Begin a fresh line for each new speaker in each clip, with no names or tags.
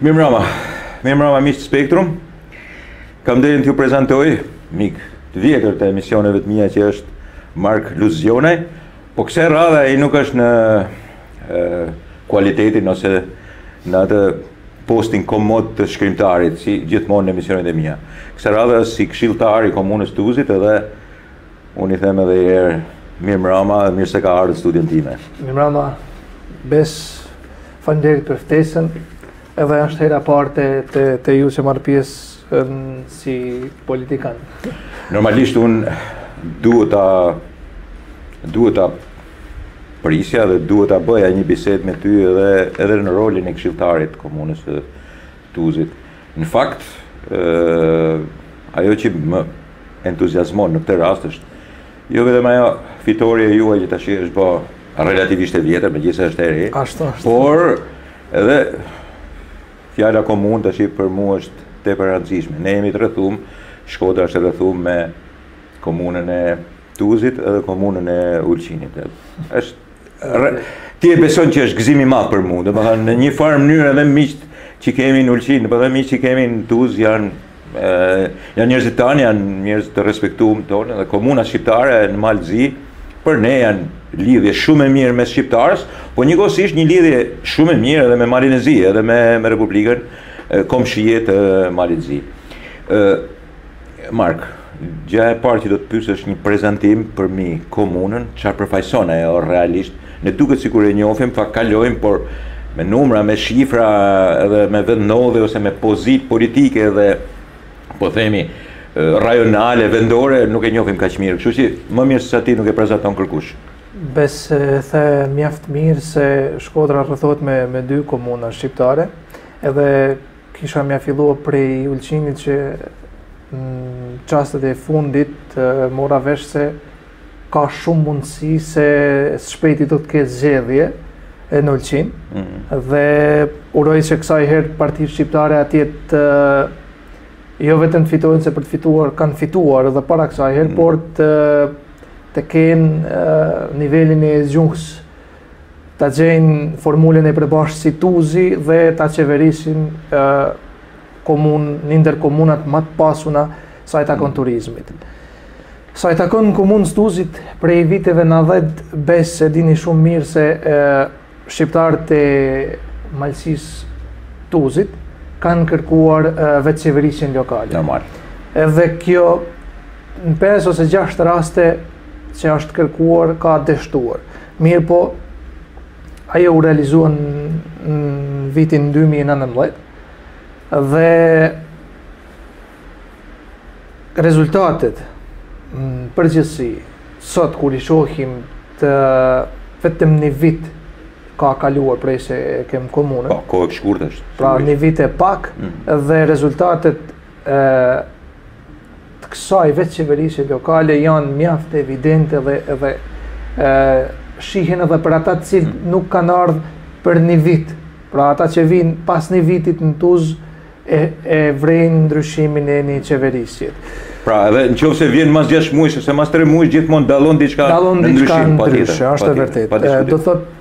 Mirë mrama, mirë mrama miq të Spektrum Kam nderin t'ju prezantoj Mik të vjetër të emisioneve të mija që është Mark Lucgjonaj Po kësaj radhe ai nuk është në e, kualitetin ose në atë postin komod të shkrimtarit Si gjithmonë në emisionet e mija Kësaj radhe është si këshilltar i komunës Tuzit edhe Unë i them edhe një herë, mirë mrama dhe mirë se ke ardhë studion time.
Mirë mrama, Bes, faleminderit për ftesën, edhe është hera parë te, te ju që marr pjesë në, si politikan.
Normalisht unë duhet ta duhet të prisja dhe duhet ta bëja një bisedë me ty edhe edhe në rolin e këshilltarit të komunës së Tuzit. Në fakt, ajo që më entuziazmon në këtë rast është jo vetëm ajo fitorja e juj që tash është ba relativisht e vjetër, megjithëse është e re.
Ashtu është.
Por edhe fjala komunë tash për mu është tepër e rëndësishme. Ne jemi të rrethum, Shkodra është e rrethum me komunën e Tuzit edhe komunën e Ulqinit. Është Ti e beson që është gëzim i madh për mua, domethënë në një farë mënyrë edhe miqt që kemi në Ulqin, domethënë miqt që kemi në Tuz janë janë njerëzit tanë, janë njerëz të respektuar tonë dhe komuna shqiptare në Mal të Zi për ne janë lidhje shumë e mirë mes shqiptarës, po njëkohësisht një lidhje shumë e mirë edhe me Malin e Zi, edhe me me Republikën komshie të Malit të Zi. Mark, gjëja e parë që do të pyes është një prezantim përmbi komunën, çfarë përfaqëson ajo realisht. Na duket sikur e njohim, fakt kalojmë, por me numra, me shifra edhe me vendndodhje ose me pozitë politike dhe po themi rajonale, vendore, nuk e njohim kaq mirë. Kështu që më mirë se sa ti nuk e prezanton kërkush.
Bes e the mjaft mirë se Shkodra rrethohet me me dy komuna shqiptare, edhe Kisha me ja fillua prej Ulqinit që në çastet e fundit mora vesh se ka shumë mundësi se shpejti do të ketë zgjedhje në Ulqin
mm.
dhe uroj që kësaj herë partitë shqiptare atje jo vetëm të fitojnë se për të fituar kanë fituar edhe para kësaj herë
mm.
por të të kenë nivelin e gjuhës ta gjejnë formulën e përbashkët si Tuzi dhe ta qeverisin ë komun, një ndër komunat më të pasuna sa i takon turizmit. Sa i takon komunës Tuzit prej viteve 90 besoj se dini shumë mirë se e, shqiptarët e Malësisë Tuzit kanë kërkuar vetëqeverisjen lokale.
Normal.
Edhe kjo në 5 ose 6 raste që është kërkuar ka dështuar. Mirëpo, ajo u realizua në vitin 2019 dhe rezultatet në përgjithësi sot kur i shohim vetëm një vit ka kaluar prej se e kem komunën.
Po, kohë e shkurtër është.
Pra një vit e pak
mm.
dhe rezultatet e të kësaj vetëqeverisje lokale janë mjaft evidente dhe edhe e, shihen edhe për ata të cilët mm. nuk kanë ardhë për një vit. Pra ata që vinë pas një vitit në Tuz e, e vrejnë ndryshimin e një qeverisje.
Pra edhe në qoftë se vjen mas 6 muj, sepse mas 3 muj gjithmonë dallon diçka
dallon një
ndryshim.
Dallon
diçka,
është e
vërtetë.
Do të thotë,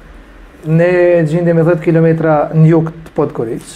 ne gjindemi 10 km në jug të Podgoricës,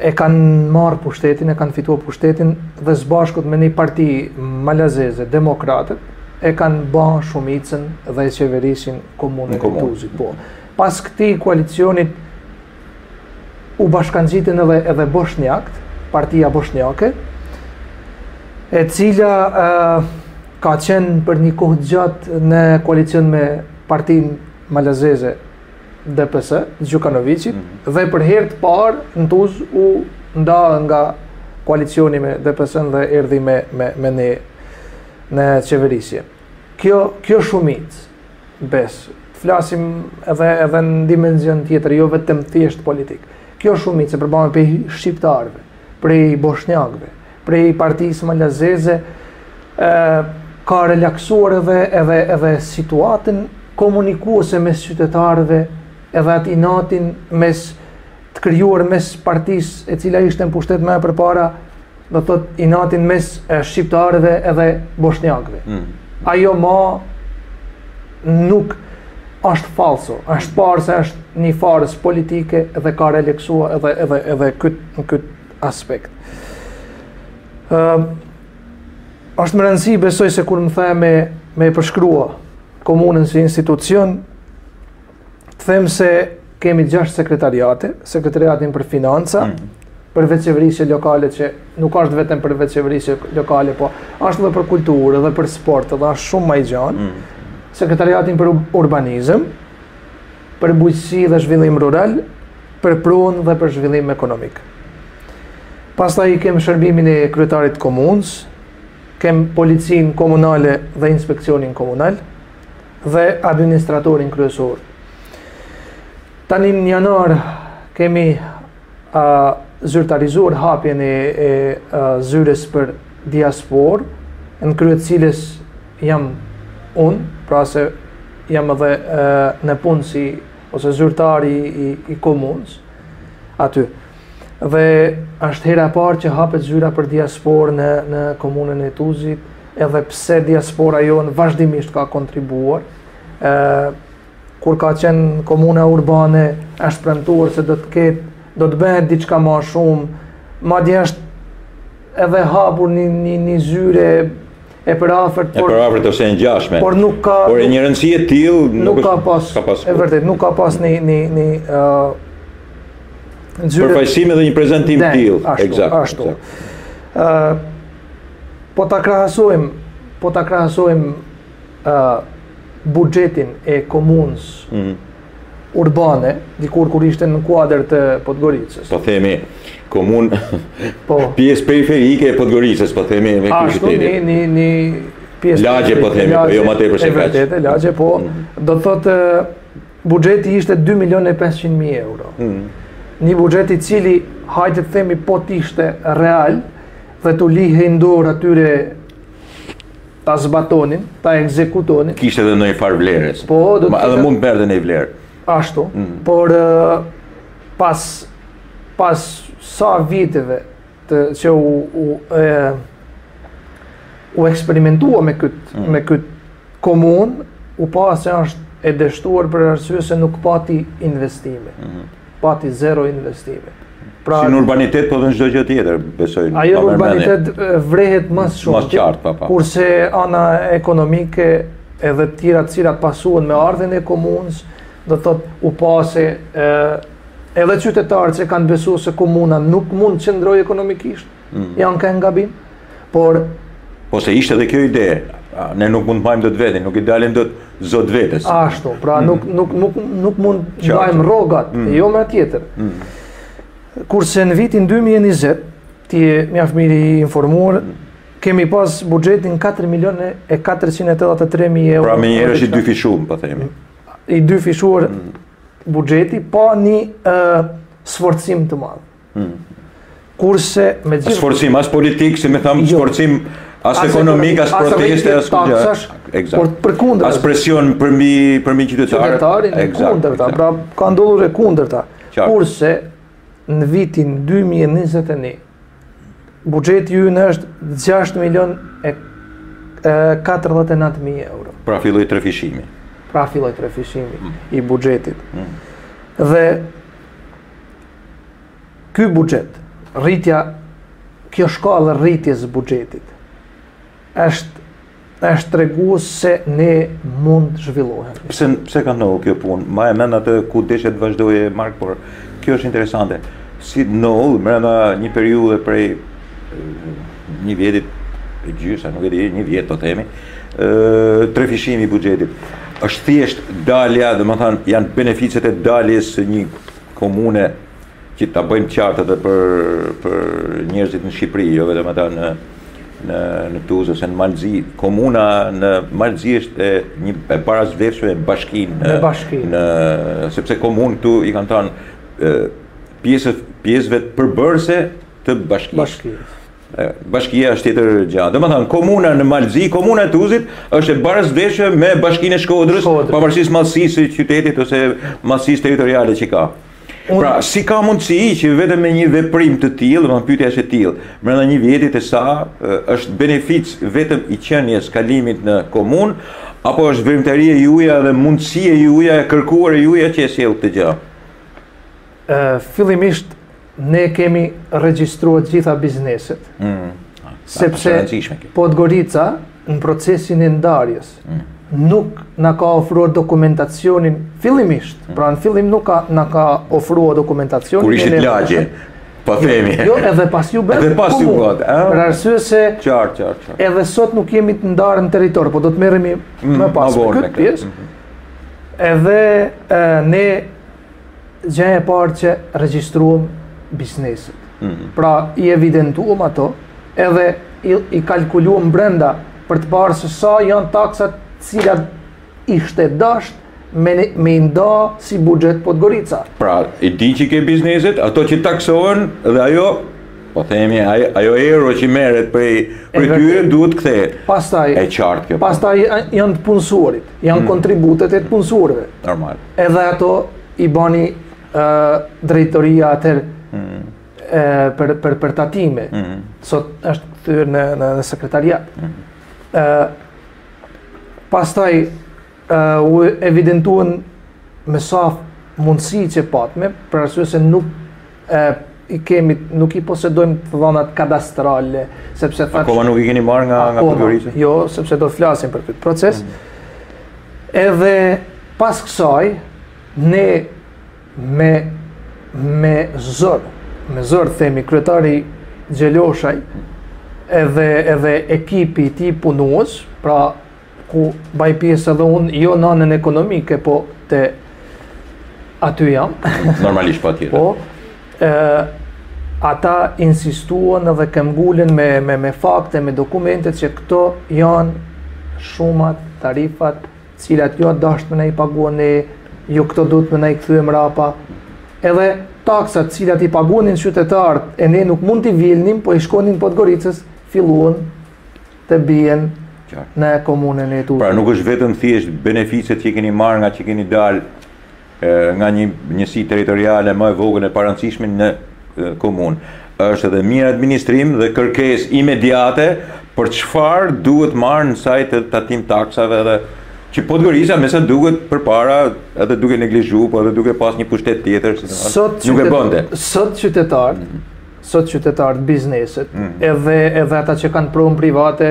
e kanë marrë pushtetin, e kanë fituar pushtetin dhe së bashku me një parti malazeze, demokratët, e kanë ba shumicën dhe e qeverisin komunën e Tuzit. Po. Pas këtij koalicioni u bashkangjitën edhe, edhe boshnjakët, partia boshnjake, e cila e, ka qenë për një kohë të gjatë në koalicion me partinë malazeze, DPS, Gjukanoviqit, dhe për herë të parë në Tuz u nda nga koalicioni me DPS-në dhe erdhi me, me, me ne në qeverisje. Kjo, kjo shumicë, besoj, të flasim edhe, edhe në dimenzion tjetër, jo vetëm thjesht politik. Kjo shumicë e përbame prej shqiptarëve, prej boshnjakve, prej partisë malazeze ë ka relaksuar edhe edhe edhe situatën komunikuese mes qytetarëve edhe atë inatin mes të krijuar mes partisë e cila ishte në pushtet më përpara do të thotë inatin mes shqiptarëve edhe boshnjakëve.
Mm.
Ajo ma nuk është falso, është parë se është një farsë politike dhe ka relaksuar edhe edhe edhe këtë këtë aspekt. Ëm është me rëndësi besoj se kur më thanë me e përshkrua komunën si institucion të them se kemi gjashtë sekretariate, sekretariatin për financa,
mm -hmm.
për vetëqeverisje lokale që nuk është vetëm për vetëqeverisje lokale, po është edhe për kulturë, edhe për sport, edhe është shumë ma i gjanë.
Mm -hmm.
Sekretariatin për urbanizëm, për bujqësi dhe zhvillim rural, për pronë dhe për zhvillim ekonomik. Pastaj kem shërbimin e kryetarit të komunës, kem policinë komunale dhe inspekcionin komunal dhe administratorin kryesor. Tani në janar kemi zyrtarizuar hapjen e, e zyrës për diasporë, në krye të cilës jam unë, prase jam edhe e, në punë si ose zyrtar i, i komunës aty. Dhe është hera e parë që hapet zyra për diasporë në në komunën e Tuzit, edhe pse diaspora jonë vazhdimisht ka kontribuar, ë kur ka qenë komuna urbane, është premtuar se do të ketë, do të bëhet diçka ma shumë. Madje është edhe hapur një një një zyrë e përafërt, por
e përafërt ose e ngjashme.
Por nuk ka
Por e një rëndësie të tillë
nuk,
nuk
ka pas.
Ka pas.
E vërtetë nuk ka pas një një një ë uh,
zyrë përfaqësimi dhe një prezantim
të
tillë. Ekzakt.
Ashtu. Ë uh, po ta krahasojmë, po ta krahasojmë ë buxhetin e komunës
mm.
urbane, dikur kur ishte në kuadër të Podgoricës.
Po themi komunë
po
pjesë periferike e Podgoricës, po themi me këtë
qytet. Ashtu
në
në në pjesë
lagje po themi, po jo më tepër se kaq.
Vërtetë, lagje po mm. do thotë buxheti ishte 2 milionë e 500 mijë euro.
Mm.
Një buxhet i cili hajde të themi po të ishte real dhe të lihej në dorë atyre ta zbatonin, ta ekzekutonin.
Kishte edhe ndonjë farë vlere.
Po, do të
edhe mund të merrte një vlerë.
Ashtu,
mm.
por pas pas sa viteve të që u u e, u eksperimentua me këtë
mm.
me këtë komunë, u pa se është e dështuar për arsye se nuk pati investime.
Mm -hmm.
pati zero investime. Pra,
si në urbanitet po dhe në çdo gjë tjetër, besoj.
Ajo në urbanitet vërehet ma së shumti.
Më qartë, po, po.
Kurse ana ekonomike edhe të tjera të cilat pasuan me ardhjen e komunës, do të thotë u pa se edhe qytetarët që kanë besu se komuna nuk mund të qëndrojë ekonomikisht,
Mm.
Janë kënë nga bimë, por...
Po se ishte dhe kjo ide, ne nuk mund të mbajmë dot veten, nuk i dalim dot zot vetes.
Ashtu, pra mm. nuk, nuk, nuk, nuk mund të mbajmë rrogat,
mm.
jo më tjetër.
Mm.
Kurse në vitin 2020, ti je mjaft mirë i informuar, kemi pas buxhetin 4 milionë e 483 mijë euro.
Pra menjëherë është i dyfishuar, po themi.
I dyfishuar
mm.
buxheti, pa një uh, sforcim të madh.
Hmm.
Kurse me gjithë
sforcim as politik, si me thanë,
jo,
sforcim as,
as
ekonomik, as proteste, as
kundër.
Eksakt.
Por përkundër.
As presion për mbi për mbi qytetarët.
Qytetarin e kundërta, pra ka ndodhur e kundërta. Kurse në vitin 2021 buxheti ynë është 6 milion e 49 mijë euro.
Pra filloi trefishimi.
Pra filloi trefishimi mm. i buxhetit.
Mm.
Dhe Ky buxhet, rritja, kjo shkallë rritjes buxhetit, është është tregues se ne mund të zhvillohemi.
Pse pse ka ndodhur kjo punë? Mbaje mend atë ku deshe të vazhdoje Mark, por kjo është interesante. Si ndodh brenda një periudhe prej një viti e gjysmë, nuk e di, një vjet po themi, ë trefishimi i buxhetit. Është thjesht dalja, domethënë janë benefitet e daljes së një komune që ta bëjmë qartë edhe për për njerëzit në Shqipëri, jo vetëm ata në në në Tuzë ose në Mal të Zi. Komuna në Mal të Zi është e një e barasvlershme
me bashkinë
në bashki. në sepse komunë këtu i kanë thënë pjesë pjesëve përbërëse të bashkisë.
Bashki.
Bashkia është tjetër gjë. Domethënë komuna në Mal të Zi, komuna e Tuzit është e barasvlershme me bashkinë e Shkodrës, pavarësisht madhësisë së qytetit ose madhësisë territoriale që ka. Pra, si ka mundësi që vetëm me një veprim të tillë, domethënë pyetja është e tillë, brenda një viti të sa është benefit vetëm i qenies kalimit në komunë, apo është veprimtari e juaja dhe mundësi e juaja e kërkuar e juaja që e sjell këtë gjë?
Ë fillimisht Ne kemi regjistruar gjitha bizneset.
Mm.
Sepse Podgorica në procesin e ndarjes mm. nuk na ka ofruar dokumentacionin fillimisht. Mm. Pra në fillim nuk ka na ka ofruar dokumentacionin.
Kur ishit lagje, po themi.
Jo, jo, edhe pas ju bëhet.
Edhe pas ju bëhet, ëh.
Për arsye se
qartë, qartë, qartë.
Edhe sot nuk jemi të ndarë në territor, po do të merremi
mm,
më pas. Këtë pjesë.
Mm-hmm.
Edhe ne gjëja e parë, që regjistruam bizneset.
Mm -hmm.
Pra i evidentuam ato, edhe i, i kalkuluam brenda për të parë se sa janë taksat të cilat ishte dasht me i nda si buxhet Podgorica.
Pra, i di që i ke bizneset, ato që taksohen dhe ajo po themi ajo, ajo euro që merret prej prej tyre duhet të kthehet
pastaj.
E qartë kjo.
Pastaj janë të punësuarit. Janë mm. kontributet e të punësuarve.
Normal.
Edhe ato i bani uh, drejtoria
atëherë
mm. për, për, për tatime.
Mm.
Sot është kthyer në, në, në sekretariat. Mm. Uh, pastaj uh, u evidentuan me sa mundësi që patme, për arsye se nuk E, i kemi, nuk i posedojmë të dhënat kadastrale, sepse thashë...
Akoma nuk i keni marrë nga, nga Podgorica?
Jo, sepse do të flasim për këtë proces. Mm. Edhe pas kësaj, ne me, me zor, me zor themi, kryetari Gjeloshaj, edhe, edhe ekipi i tij punues, pra ku baj pjesë edhe unë, jo në anën ekonomike, po te aty jam.
Normalisht, po aty.
Po, e, ata insistuan edhe këmbëngulën me, me, me fakte, me dokumentet që këto janë shumat, tarifat, të cilat u dashtë me na i paguan ne, jo këto duhet me na i kthye mrapa, edhe taksat të cilat i paguanin qytetarët e ne nuk mund t'i vilnim, po i shkonin Podgoricës, filluan të bien në komunën e Tuzit.
Pra nuk është vetëm thjesht benefitet që keni marrë nga që keni dalë nga një njësi territoriale më e vogël e parëndësishme në komunë. është edhe mirëadministrim dhe kërkesë imediate për çfarë duhet marrë në sajë të tatim-taksave dhe që Podgorica me sa duket përpara edhe duke neglizhu, po edhe duke pas një pushtet tjetër,
sot
nuk e bënte.
Sot qytetarët, mhm. sot qytetarët, bizneset,
mm.
edhe, edhe ata që kanë pronë private,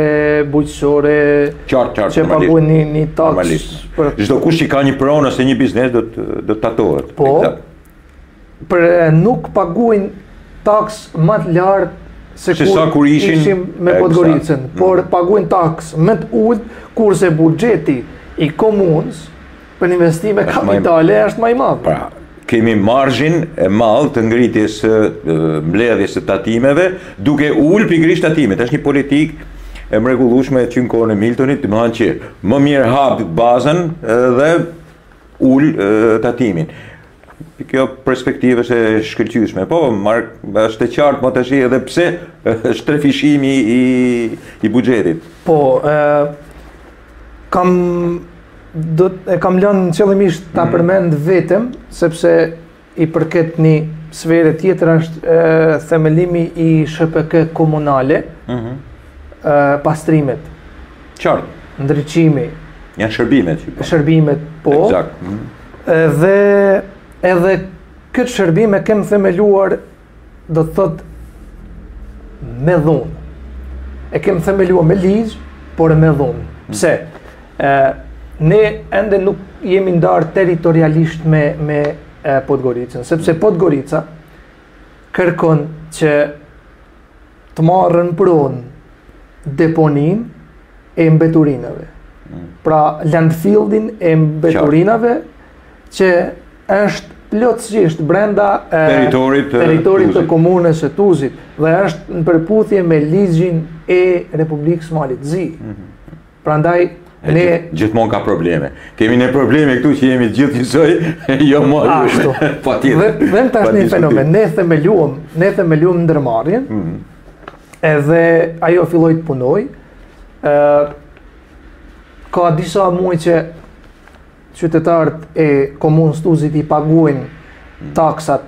bujqësore,
qartë, qartë,
që paguajnë një, një
taksë.
Për...
Çdokush që ka një pronë ose një biznes, do të, do të tatohet.
Po, por nuk paguajnë taksë më të lartë se,
se kur, kur ishin,
ishim
me
Podgoricën, mm.
por
paguajnë taksë më të ulët, kurse buxheti i komunës, Për investime kapitale është më i madh.
Pra, kemi marzhin e madh të ngritjes së mbledhjes së tatimeve, duke ulur pikërisht tatimet. Është një politikë e mrekullueshme që në kohën e Miltonit, domethënë që më mirë hap bazën dhe ul tatimin. Kjo perspektivë është e shkëlqyeshme. Po, Mark, është e qartë më tash edhe pse është trefishimi i, i buxhetit.
Po, ë Kam, e kam lënë qëllimisht ta
mhm.
përmend vetëm sepse i përket një sfere tjetër është e, themelimi i SHPK komunale.
Ëh.
Mm pastrimet.
Qartë.
Ndriçimi.
Janë shërbimet që po.
Shërbimet po.
Eksakt. Mm
Dhe edhe këtë shërbim e kem themeluar do të thotë me dhunë. E kem themeluar me ligj, por me dhunë. Mm. Pse? Ë ne ende nuk jemi ndarë territorialisht me me Podgoricën, sepse mm. Podgorica kërkon që të marrën pronë deponinë e mbeturinave. Mm. Pra landfieldin e mbeturinave që është plotësisht brenda e
territorit të,
territorit të komunës së Tuzit dhe është në përputhje me ligjin e Republikës Malit Zi.
Mm
-hmm.
Prandaj
ne
gjithmonë ka probleme. Kemi ne probleme këtu që jemi gjithë njësoj, jo më
ashtu.
Po
ti. Vetëm tash një fenomen. Ne themeluam, ne themeluam ndërmarrjen.
Mm -hmm.
Edhe ajo filloi të punojë. Ë ka disa muaj që Qytetarët e komunës së Tuzit i paguajnë taksat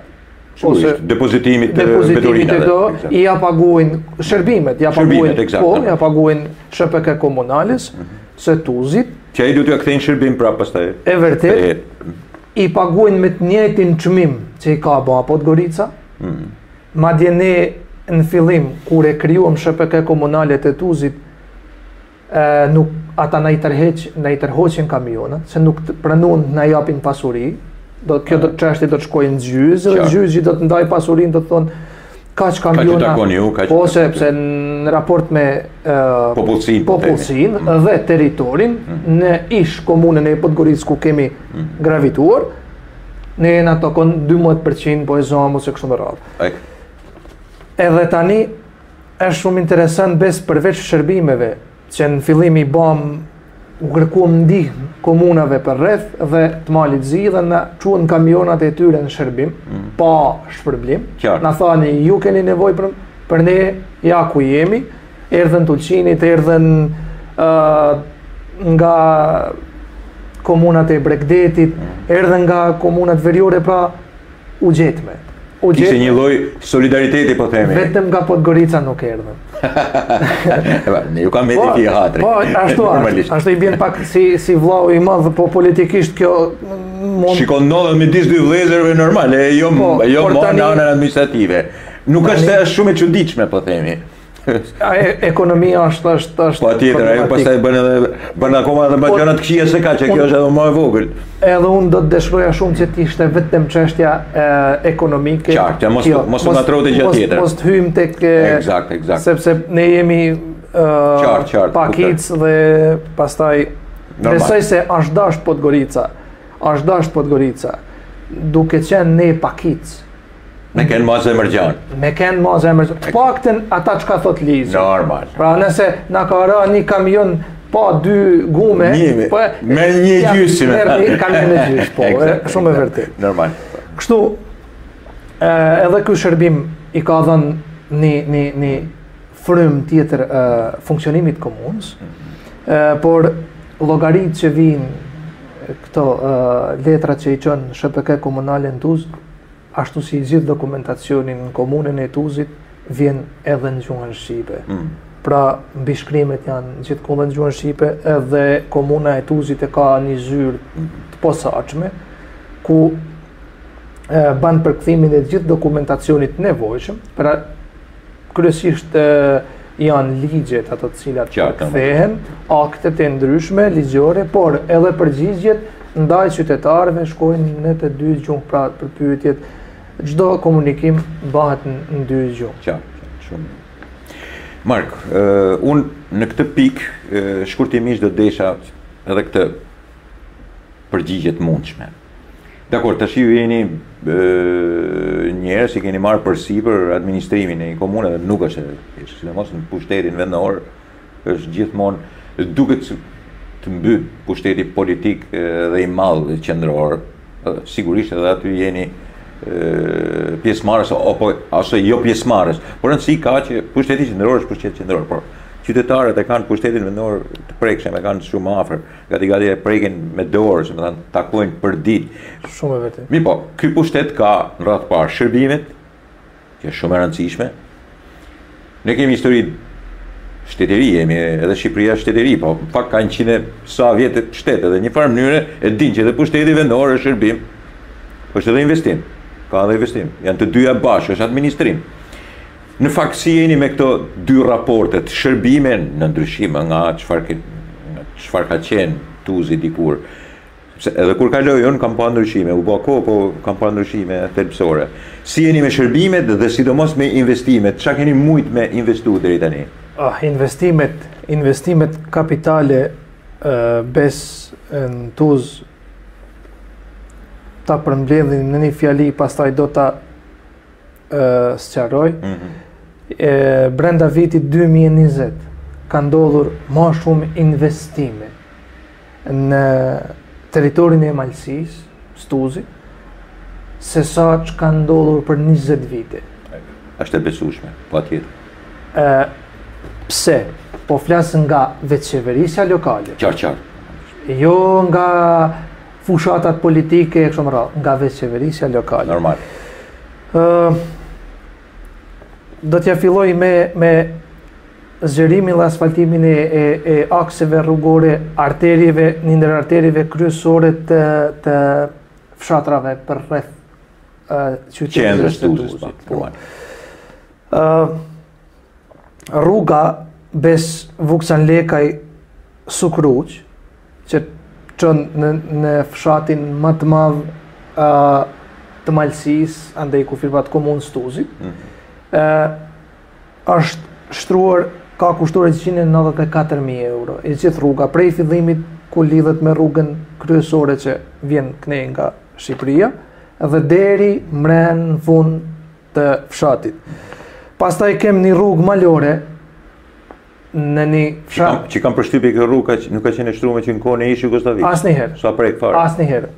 ose depozitimit të mbeturinave.
I ja paguajnë shërbimet, ja paguajnë, po, ja paguajnë SHPK komunales mhm. së Tuzit.
Që ai do t'ia kthejnë shërbim prapë pastaj.
E
vërtetë.
I paguajnë me të njëjtin çmim që i ka ba Podgorica.
Mhm.
Madje ne në fillim kur e krijuam SHPK komunale të Tuzit, nuk ata na i tërheq, na i tërhoqin kamionat, se nuk pranuan të na japin pasuri. Kjo çështje do të shkojë në gjyq, dhe gjyqi do të ndajë pasurinë, do të thonë
kaç
kamiona.
Kaç
po sepse në raport me uh,
popullsinë, po
popullsinë mm. dhe territorin mm. në ish komunën e Podgoricës ku kemi mm. gravituar, ne na takon 12% po e zamu se kështu me radhë. Edhe tani Është shumë interesant Besë përveç shërbimeve që në fillim i bëmë u kërkuam ndihmë komunave përreth dhe të Malit Zi dhe na çuan kamionat e tyre në shërbim, mm. pa shpërblim. Na thanë, ju keni nevojë për, për ne, ja ku jemi, erdhen të Ulqinit, erdhen uh, nga komunat e bregdetit, mm. erdhen nga komunat veriore, pra U gjetëm. U
gjetëm.
Kishte
një lloj solidariteti po themi.
Vetëm nga Podgorica nuk erdhën.
ne ju ka mbet hatri.
Po, po ashtu
normalisht.
Ashtu i bjen pak si si vllau i madh, po politikisht kjo mund
Shikon ndodh midis dy vëllezërve normale, jo
po,
jo më në anën administrative. Nuk është se është shumë e çuditshme po themi.
ekonomia është është është
po tjetër ajo pastaj bën edhe bën akoma edhe më
po,
gjëra të këqija se ka që kjo është edhe më e vogël
edhe unë do të dëshiroja shumë që të ishte vetëm çështja ekonomike
qartë mos
jo,
mos ndonjë
gjë
tjetër
mos të hyjmë tek
eksakt eksakt
sepse ne jemi
qartë qartë
pakicë dhe pastaj besoj se është dash Podgorica është dash Podgorica duke qenë ne pakicë
Me ken ma zemër gjanë.
Me ken ma zemër gjanë. Të paktën ata që ka thot lizë.
Normal.
Pra nëse na ka ra një kamion pa dy gume.
Një,
po,
me një gjysë.
Me një kamion e gjysë, po.
Exactly.
Shumë e vërtetë.
Normal.
Kështu, e, edhe ky shërbim i ka dhënë një, një, një frymë tjetër e, funksionimit të komunës, e, po llogarit që vinë këto e, letrat që i çon shërbimi komunale në Tuzë, Ashtu si gjithë dokumentacioni në komunën e Tuzit vjen edhe në gjuhën shqipe.
Mm.
Pra, mbishkrimet janë gjithkohë në gjuhën shqipe, edhe komuna e Tuzit e ka një zyrë mm. të posaçme ku, e, ban përkthimin e gjithë dokumentacionit të nevojshëm, pra Kryesisht janë ligjet ato të cilat përkthehen, aktet e ndryshme ligjore, por edhe përgjigjet ndaj qytetarëve shkojnë në të dy gjuhët, pra për pyetjet çdo komunikim bëhet në dy gjuhë.
Qartë, shumë. Mark, unë në këtë pikë shkurtimisht do desha edhe këtë përgjigje të mundshme. Dakord, tash ju jeni njerëz që keni marrë përsipër administrimin e një komune dhe nuk është e sidomos në pushtetin vendor, është gjithmonë duke të mbyt pushteti politik dhe i madh dhe qendror, sigurisht edhe aty jeni pjesëmarrës apo ose jo pjesëmarrës. Por rëndësi ka që pushteti qendror është pushtet qendror, por qytetarët e kanë pushtetin vendor të prekshëm, e kanë shumë afër. Gati gati e prekin me dorë, domethënë, takojnë për ditë.
Shumë e vërtetë.
Mirëpo, ky pushtet ka në radhë të parë shërbimet, që është shumë e rëndësishme. Ne kemi histori, shtet i ri jemi, edhe Shqipëria shtet i ri, po pak ka njëqind e sa vjet shtet, dhe në një farë mënyre e din që edhe pushteti vendor është shërbim, është edhe investim, ka edhe investim, janë të dyja bashkë, është administrim. Në fakt si jeni me këto dy raportet, shërbime, në ndryshim nga çfarë ka qenë Tuzi dikur, sepse edhe kur kaloj unë kam pa ndryshime, u bë kohë, po kam pa ndryshime thelbësore. Si jeni me shërbimet dhe sidomos me investimet, çka keni mujt me investu deri tani?
Ah, investimet, investimet kapitale besa në Tuz, ta përmbledhim në një fjali, pastaj do ta sqaroj,
mhm.
e, brenda vitit 2020 ka ndodhur ma shumë investime në territorin e Malësisë, s'Tuzit, se sa ç'kanë ndodhur për 20 vite.
Asht e besueshme, patjetër.
Pse, po flas nga vetë qeverisja lokale.
Qartë, qartë.
Jo nga fushatat politike e kështu me radhë, nga vetë qeverisja lokale.
Normal.
Ëh do t'ia filloj me me zgjerimin dhe asfaltimin e e, e akseve rrugore, arterieve, një ndër arterieve kryesore të të fshatrave përreth ë qytetit të Tuzit. Po. Ëh rruga mes Vuksanlekaj Sukruq që çon në në fshatin më të madh ë të Malësisë, andej kufijve të komunës Tuzit.
ë mhm.
ë është shtruar ka kushtuar 194.000 euro. E gjithë rruga prej fillimit ku lidhet me rrugën kryesore që vjen knej nga Shqipëria dhe deri mren në fund të fshatit. Pastaj kem një rrugë malore në një fshat.
Që, kam përshtypje kjo rrugë që nuk ka qenë shtruar që në kohën e ish Jugosllavisë.
Asnjëherë.
S'asht prek fare.
Asnjëherë.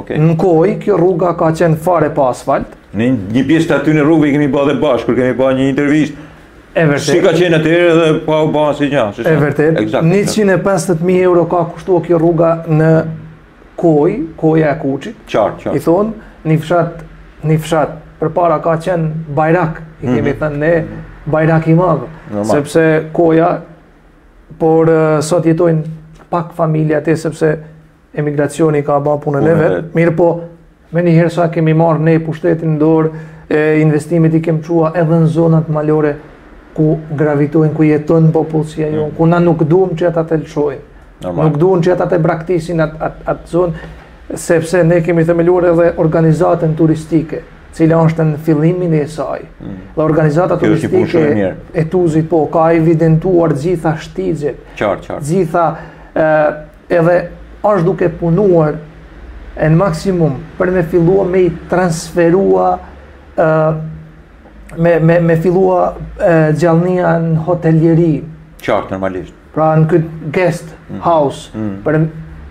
Okej.
Në kohë kjo rruga ka qenë fare pa asfalt.
Në një pjesë të asaj rruge kemi bërë dhe bashkë, kur kemi bërë një intervistë.
E
vërtetë.
Si
ka qenë atëherë dhe pa u bërë asnjë gjë.
E
vërtetë.
150.000 euro ka kushtuar kjo rruga në Kojë, Koja e Kuçit.
Qartë, qartë.
I thon një fshat, një fshat përpara ka qenë bajrak, i kemi mm -hmm. thënë ne bajrak i madh,
Normal.
sepse Koja por sot jetojnë pak familje aty sepse emigracioni ka bërë punën e
vet.
Mirëpo, Menjëherë sa kemi marrë ne pushtetin n'dorë, e investimet i kem çu edhe në zonat malore ku gravitojnë, ku jetojnë popullësia jo, mm. ku na nuk dum që ata të lëshojnë,. nuk dum që ata të braktisin atë at, at zonë, sepse ne kemi themeluar edhe organizatën turistike, cila është në fillimin e saj.
Mm. Dhe organizata
turistike
e,
e Tuzit, po, ka evidentuar gjitha shtigjet, gjitha Edhe është duke punuar në maksimum për me fillua me i transferua me, me, me fillua gjallnia në hoteljeri.
Qartë, normalisht.
Pra në këtë guest mm. house,
mm.
për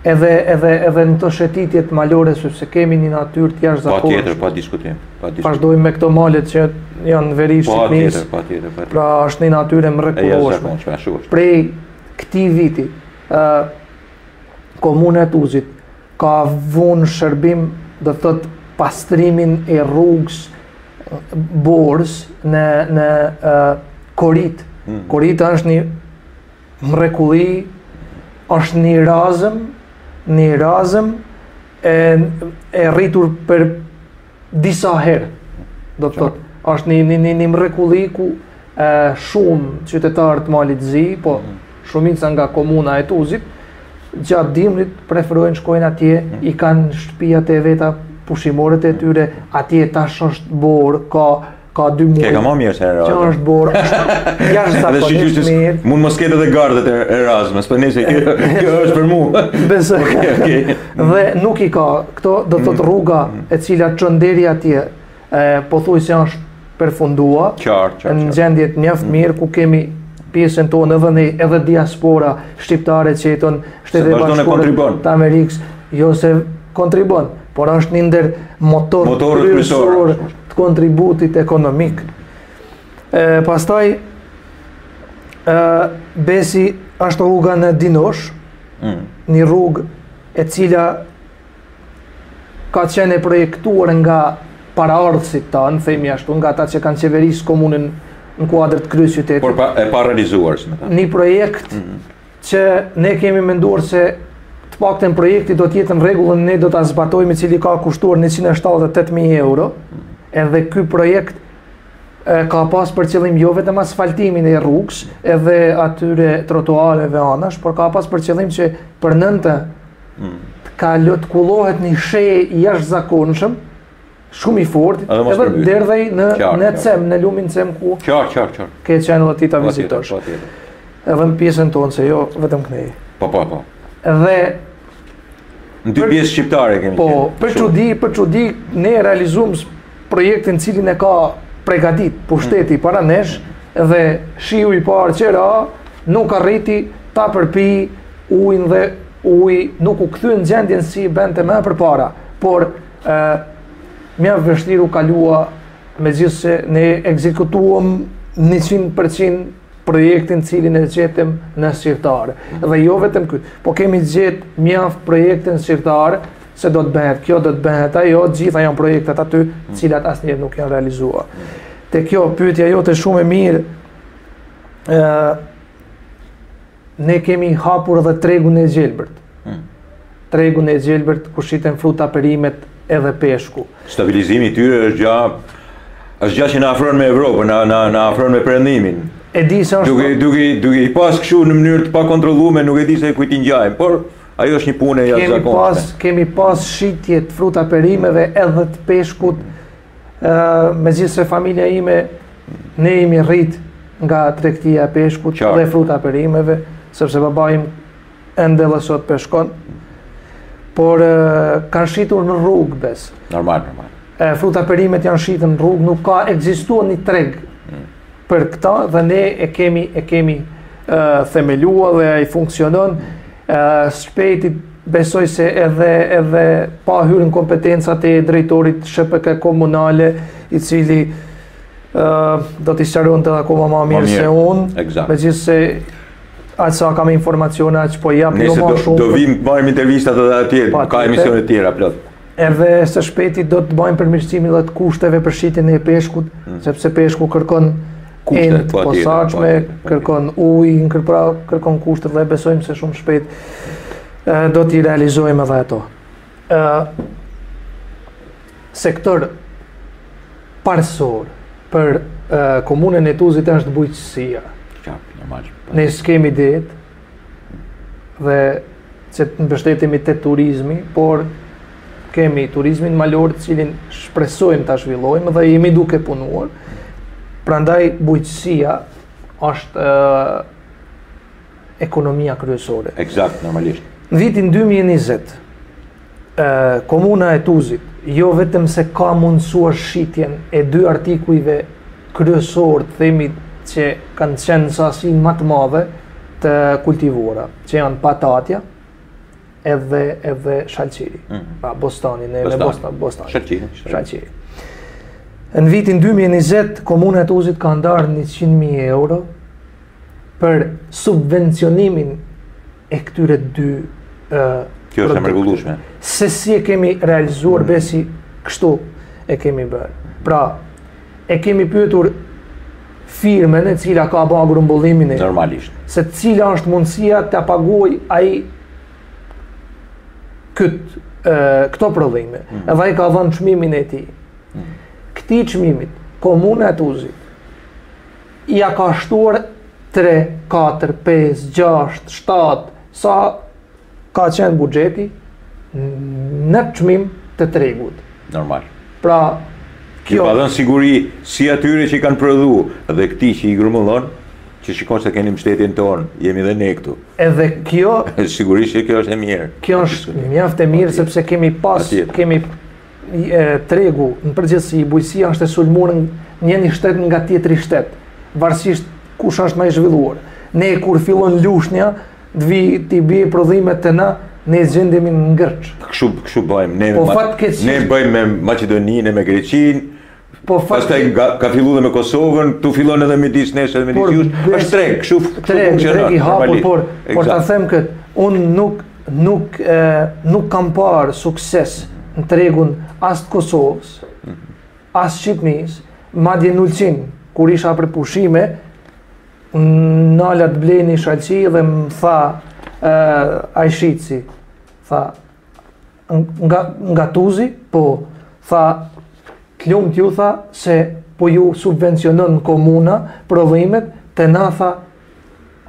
edhe, edhe, edhe në këto shëtitjet malore, sepse kemi një natyrë të jashtëzakonshme.
Patjetër, pa diskutim. Pa diskutim.
Vazhdojmë me këto malet që janë në veri
t'Shqipnisë. Patjetër, patjetër, patjetër.
Pra është një natyrë e mrekullueshme. Prej këtij viti, ë Komuna e Tuzit ka vënë shërbim do të thotë pastrimin e rrugës borës në në ë Korit.
Hmm.
Korita është një mrekulli, është një Razëm, një Razëm e e rritur për disa herë. Do të thotë, është një një një një mrekulli ku e, shumë qytetarë të Malit të Zi, po mhm. shumica nga komuna e Tuzit, gjatë dimrit preferojnë shkojnë atje, mhm. i kanë shtëpiat e veta, pushimoret e tyre, atje tash është borë, ka ka dy muaj.
Ke ka më mirë se Erasmus.
Që është
bërë
jashtëzakonisht mirë.
Mund mos ketë edhe gardhet e Erasmus, po nëse kjo kjo është për mua.
Besoj.
Okej, okej.
Dhe nuk i ka. Këto do të thotë mm. rruga e cila çon deri atje, e pothuajse është e përfundua.
Qartë, qartë.
Në gjendje të mjaft mm. mirë ku kemi pjesën tonë edhe në edhe diaspora shqiptare që jeton në Shtetet e Bashkuara të Amerikës, jo se kontribon, por është një ndër
motorët
kryesor të kontributit ekonomik. E, pastaj, e, besoj është rruga në Dinoshë,
mm.
një rrugë e cila ka qenë e projektuar nga paraardhësit tanë, themi ashtu, nga ata që kanë qeverisë komunën në kuadër të kryeqytetit.
Por pa, e parealizuar, si me ta.
Një projekt mm -hmm. që ne kemi menduar se të paktën projekti do të jetë në rregull, ne do ta zbatojmë i cili ka kushtuar 178000 euro. Edhe ky projekt e, ka pas për qëllim jo vetëm asfaltimin e rrugës, edhe atyre trotuareve anash, por ka pas për qëllim që përnën të
mm.
të ka të kullohet një she i jashtëzakonshëm, Shumë i fortë,
edhe
derdhej në, në Cem, në lumin Cem ku...
Qartë, qartë, qartë.
Ke qenë dhe ti ta vizitosh. Edhe në pjesën tonë, se jo vetëm kënej.
Po, po, po.
Dhe...
Në dy pjesë shqiptare kemi
po,
qenë.
Po,
për
çudi, për çudi, ne realizum projektin të cilin e ka pregatit pushteti
mm.
para nesh, dhe shiu i parë që ra, nuk arriti ta përpijë ujin dhe uj, nuk u kthy në gjendjen si bënte më përpara. Por, Ë mjaft vështirë u kalua megjithëse ne ekzekutuam 100% projektin të cilin e gjetëm në sirtare. Dhe jo vetëm këtë, po kemi gjetë mjaft projekte në sirtare, se do të bëhet kjo, do të bëhet ajo, gjitha janë projektet aty, mm. të cilat asnjëherë nuk janë realizua. Te kjo, pyetja jote shumë e mirë, ne kemi hapur edhe tregun e gjelbërt.
Hmm.
Tregun e gjelbërt ku shiten fruta, perimet edhe peshku.
Stabilizimi i tyre është gjë është gjë që na afron me Evropën, na na na afron me Perëndimin.
E di se është
duke duke duke i pas kështu në mënyrë të pakontrolluar, nuk e di se kujt i ngjajmë, por ajo është një punë e jashtëzakonshme.
Kemi pas kemi pas shitje të fruta perimeve edhe të peshkut. Hmm me gjithë se familja ime, ne jemi rrit nga tregtia e peshkut
Qar.
dhe fruta perimeve, sepse baba im ende dhe sot peshkon, por e, kanë shitur në rrugë bes.
Normal, normal.
E, fruta perimet janë shitur në rrugë, nuk ka ekzistuar një treg mm. Për këta dhe ne e kemi e kemi themeluar dhe ai funksionon shpejti besoj se edhe edhe pa hyrë në kompetencat e drejtorit SHPK komunale i cili do t'i sqaronte akoma ma mirë se unë,
me
gjithë se atë sa kam informacione, atë që po jap, jo
ma
shumë.
Do vim, marrim intervistat edhe atje, ka emisionet tjera, plot.
Edhe së shpejti do të bëjmë përmirësimin dhe të kushteve për shitjen e peshkut, mm. sepse peshku kërkon
kushte
të posaçme, kërkon ujë, kërkon kërkon kushte dhe besojmë se shumë shpejt do t'i realizojmë edhe ato. Ë sektor parësor për komunën e Tuzit është bujqësia.
Qartë, normal.
Ne s'kemi det, dhe se të mbështetemi te turizmi, por kemi turizmin malor të cilin shpresojmë ta zhvillojmë dhe jemi duke punuar. Prandaj bujqësia është uh, ekonomia kryesore.
Eksakt, normalisht.
Në vitin 2020, Komuna e Tuzit jo vetëm se ka mundësuar shitjen e dy artikujve kryesorë të themi që kanë qenë sasi më të madhe të kultivuara, që janë patatja edhe edhe shalqiri.
Mm -hmm.
Pra bostani ne
bostani.
bostani, bostani.
Shalqiri,
shalqiri. Në vitin 2020 komuna e Tuzit ka ndarë 100.000 euro për subvencionimin e këtyre dy
Kjo është e mrekullueshme.
Se si e kemi realizuar besi kështu e kemi bërë. Pra, e kemi pyetur firmën e cila ka bërë grumbullimin e
normalisht.
Se cila është mundësia ta paguajë ai kët këto prodhime. Mm. Edhe ai ka dhënë çmimin e tij. Mm. Këtij çmimit komuna e Tuzit ia ka shtuar 3, 4, 5, 6, 7, sa ka qenë buxheti në çmim të tregut.
Normal.
Pra,
kjo...
Kjo
pa dhënë siguri si atyre që i kanë prodhu dhe këti që i grumullon, që shikon se keni mbështetjen tonë, jemi dhe ne këtu.
Edhe kjo...
Sigurisht që kjo është e mirë.
Kjo është mjaft e mirë, sepse kemi pas, kemi tregu në përgjithësi, bujqësia është e sulmuar njëri shtet nga tjetri shtet, varsisht kush është më i zhvilluar. Ne kur fillon Lushnja, të vi t'i bie prodhimet te na, ne gjendemi në ngërç.
Kështu kështu bëjmë ne.
Po
fat
keq.
Ne bëjmë me Maqedoninë, me Greqinë,
Po
fakti
Pastaj
ka filluar me Kosovën, tu fillon edhe me disa nesër edhe me
disa
jush. Është treg, kështu
treg, treg i hapur, por por ta them kët, un nuk nuk e, nuk kam parë sukses në tregun as të Kosovës, mhm. as Shqipëris, madje në Ulqin, kur isha për pushime, ndala të blej një shalqi dhe më tha e, ai shitësi, tha, nga nga Tuzi po tha t'lumtë ju tha se po ju subvencionon komuna prodhimet te na tha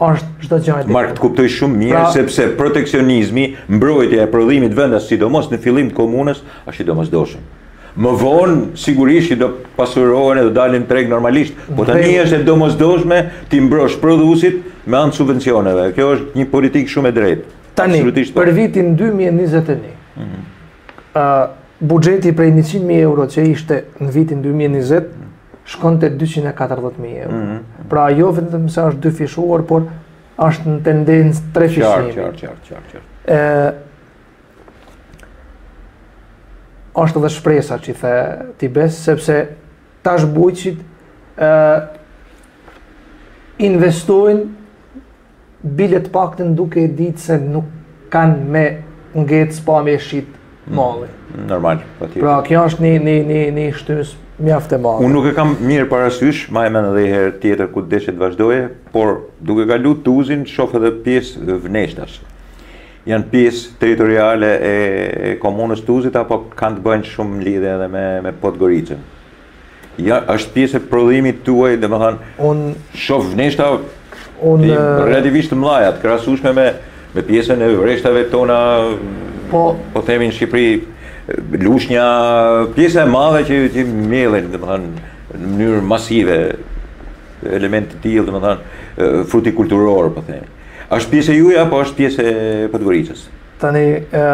është çdo gjë e drejtë.
Mark të kuptoj shumë mirë
pra,
sepse proteksionizmi, mbrojtja e prodhimit vendas sidomos në fillim të komunës është i domosdoshëm. Më vonë sigurisht që do pasurohen edhe do dalin n'treg normalisht, por tani është e domosdoshme t'i mbrosh prodhuesit me anë subvencioneve. Kjo është një politikë shumë e drejtë.
Tani,
po.
për vitin 2021, mhm. buxheti prej 100.000 euro që ishte në vitin 2020, shkon te 240.000 euro.
Mhm, mhm.
Pra, jo vetëm se është dyfishuar, por është në tendencë trefishimi.
Qartë, qartë, qartë, qartë,
qartë. E, është dhe shpresa që i the ti besë, sepse tash bujqit e, investojnë Bile të paktën duke e ditë se nuk kanë me ngec pa u shit mm, malli.
Mm, normal, po ti.
Pra kjo është një një një një shtys mjaft e madhe.
Unë nuk e kam mirë parasysh, mbaje mend edhe një herë tjetër ku deshe të vazhdoje, por duke kalu Tuzin shoh edhe pjesë vneshtash. Janë pjesë territoriale e komunës Tuzit apo kanë të bëjnë shumë lidhje edhe me me Podgoricën. Ja, është pjesë e prodhimit tuaj, domethënë,
unë
shofë vneshta
unë...
relativisht të mdhaja, të krahasushme me, me pjesën e vreshtave tona,
po,
po themi n'Shqipëri, Lushnja, pjesë e madhe që, që mbjellin, domethënë, në mënyrë masive, elementë të tillë, domethënë, frutikulturorë, po themi. është pjesë e juja, apo është pjesë e Podgoricës?
Tani, e,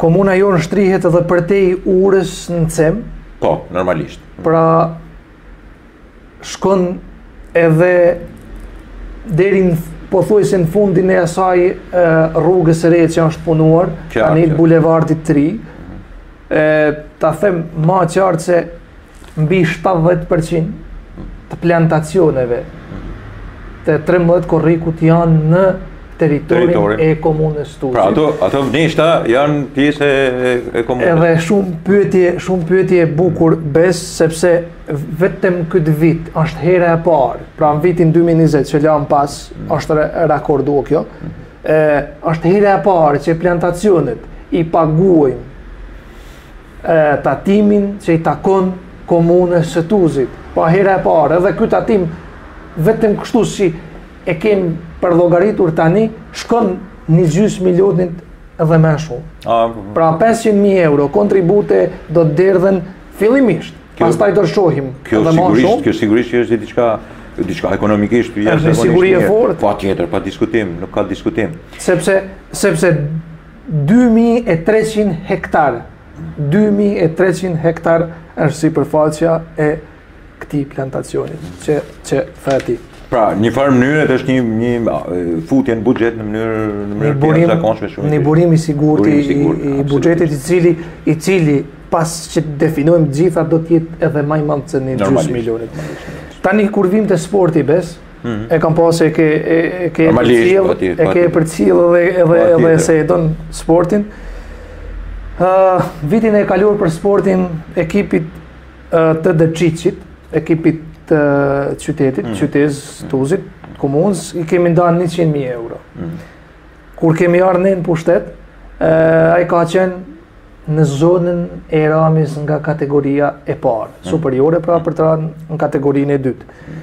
Komuna jonë shtrihet edhe përtej urës në Cem?
Po, normalisht.
Pra, shkon edhe deri pothuajse në fundin e asaj rrugës së re që është punuar tani, bulevardit të ri, ta them ma qartë se Mbi 70% të plantacioneve të 13 Korrikut janë në
territorin
e komunës Tuzi.
Pra ato, ato vneshta janë pjesë e, e komunës.
Edhe shumë pyetje, shumë pyetje e bukur Bes sepse vetëm këtë vit është hera e parë. Pra në vitin 2020 që lamë pas është rakordu kjo. E, është hera e parë që plantacionet i paguajnë tatimin që i takon komunës së Tuzit. Po po hera e parë, edhe ky tatim vetëm kështu si e kem përllogaritur tani, shkon një gjysë milionit edhe më shumë.
Po.
Pra 500.000 euro kontribute do të derdhen fillimisht.
Kjo,
Pastaj do shohim.
Kjo sigurisht, kjo sigurisht që është diçka diçka ekonomikisht
jashtëzakonisht. Është siguri e fortë.
Patjetër, pa diskutim, nuk ka diskutim.
Sepse sepse 2300 hektar 2300 hektar është sipërfaqja e këtij plantacionit që, që thu ti.
Pra, në njëfarë mënyre është një, një futje në buxhet në mënyrë në mënyrë të jashtëzakonshme shumë.
Një burim i sigurt i,
i,
i buxhetit i cili i cili pasi që t'i definojmë të gjitha do të jetë edhe më i madh se
gjysë
milionit. Tani kur vijmë te sporti Bes, Mhm. E kam pasë e ke e ke
përcjellë,
e ke përcjellë edhe edhe edhe se e don sportin. Ë uh, vitin e kaluar për sportin ekipit uh, të Deçiqit, ekipit të qytetit,
mm.
qytezës mhm. Tuzit, komunës, i kemi nda 100.000 euro.
Mm.
Kur kemi ardhë ne në pushtet, ë uh, ai ka qenë në zonën e ramjes nga kategoria e parë, mm. superiore pra për të ra në kategorinë e dytë.
Mm.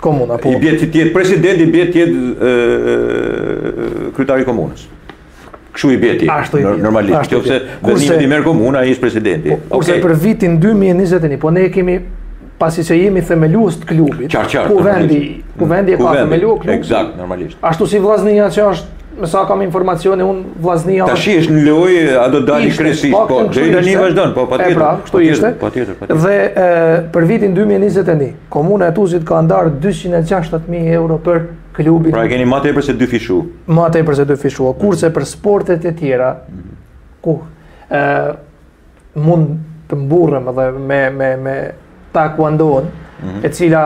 Komuna,
po.
I bie të jetë president, i bie të jetë kryetari i komunës. Kështu i bie
të jetë,
normalisht.
Ashtu i bie. Kurse,
i merr komuna, ai është presidenti.
Po, kurse për vitin 2021, po ne kemi pasi që jemi themelues të klubit,
qartë, qartë,
Kuvendi, Kuvendi e ka themelu klubin.
Exact, normalisht.
Ashtu si Vllaznia që është me sa kam informacione unë Vllaznia
tash është në lojë a do dali krejtësisht po,
po
deri tani vazhdon po patjetër
pra, kështu ishte
patjetër patjetër
dhe e, për vitin 2021 Komuna e Tuzit ka ndarë 260.000 euro për klubin.
Pra e keni ma tepër se dyfishu.
Ma tepër se dyfishu. Mhm. Kurse për sportet e tjera, mhm. ku mund të mburrem edhe me, me, me taekwondo-n, mhm. e cila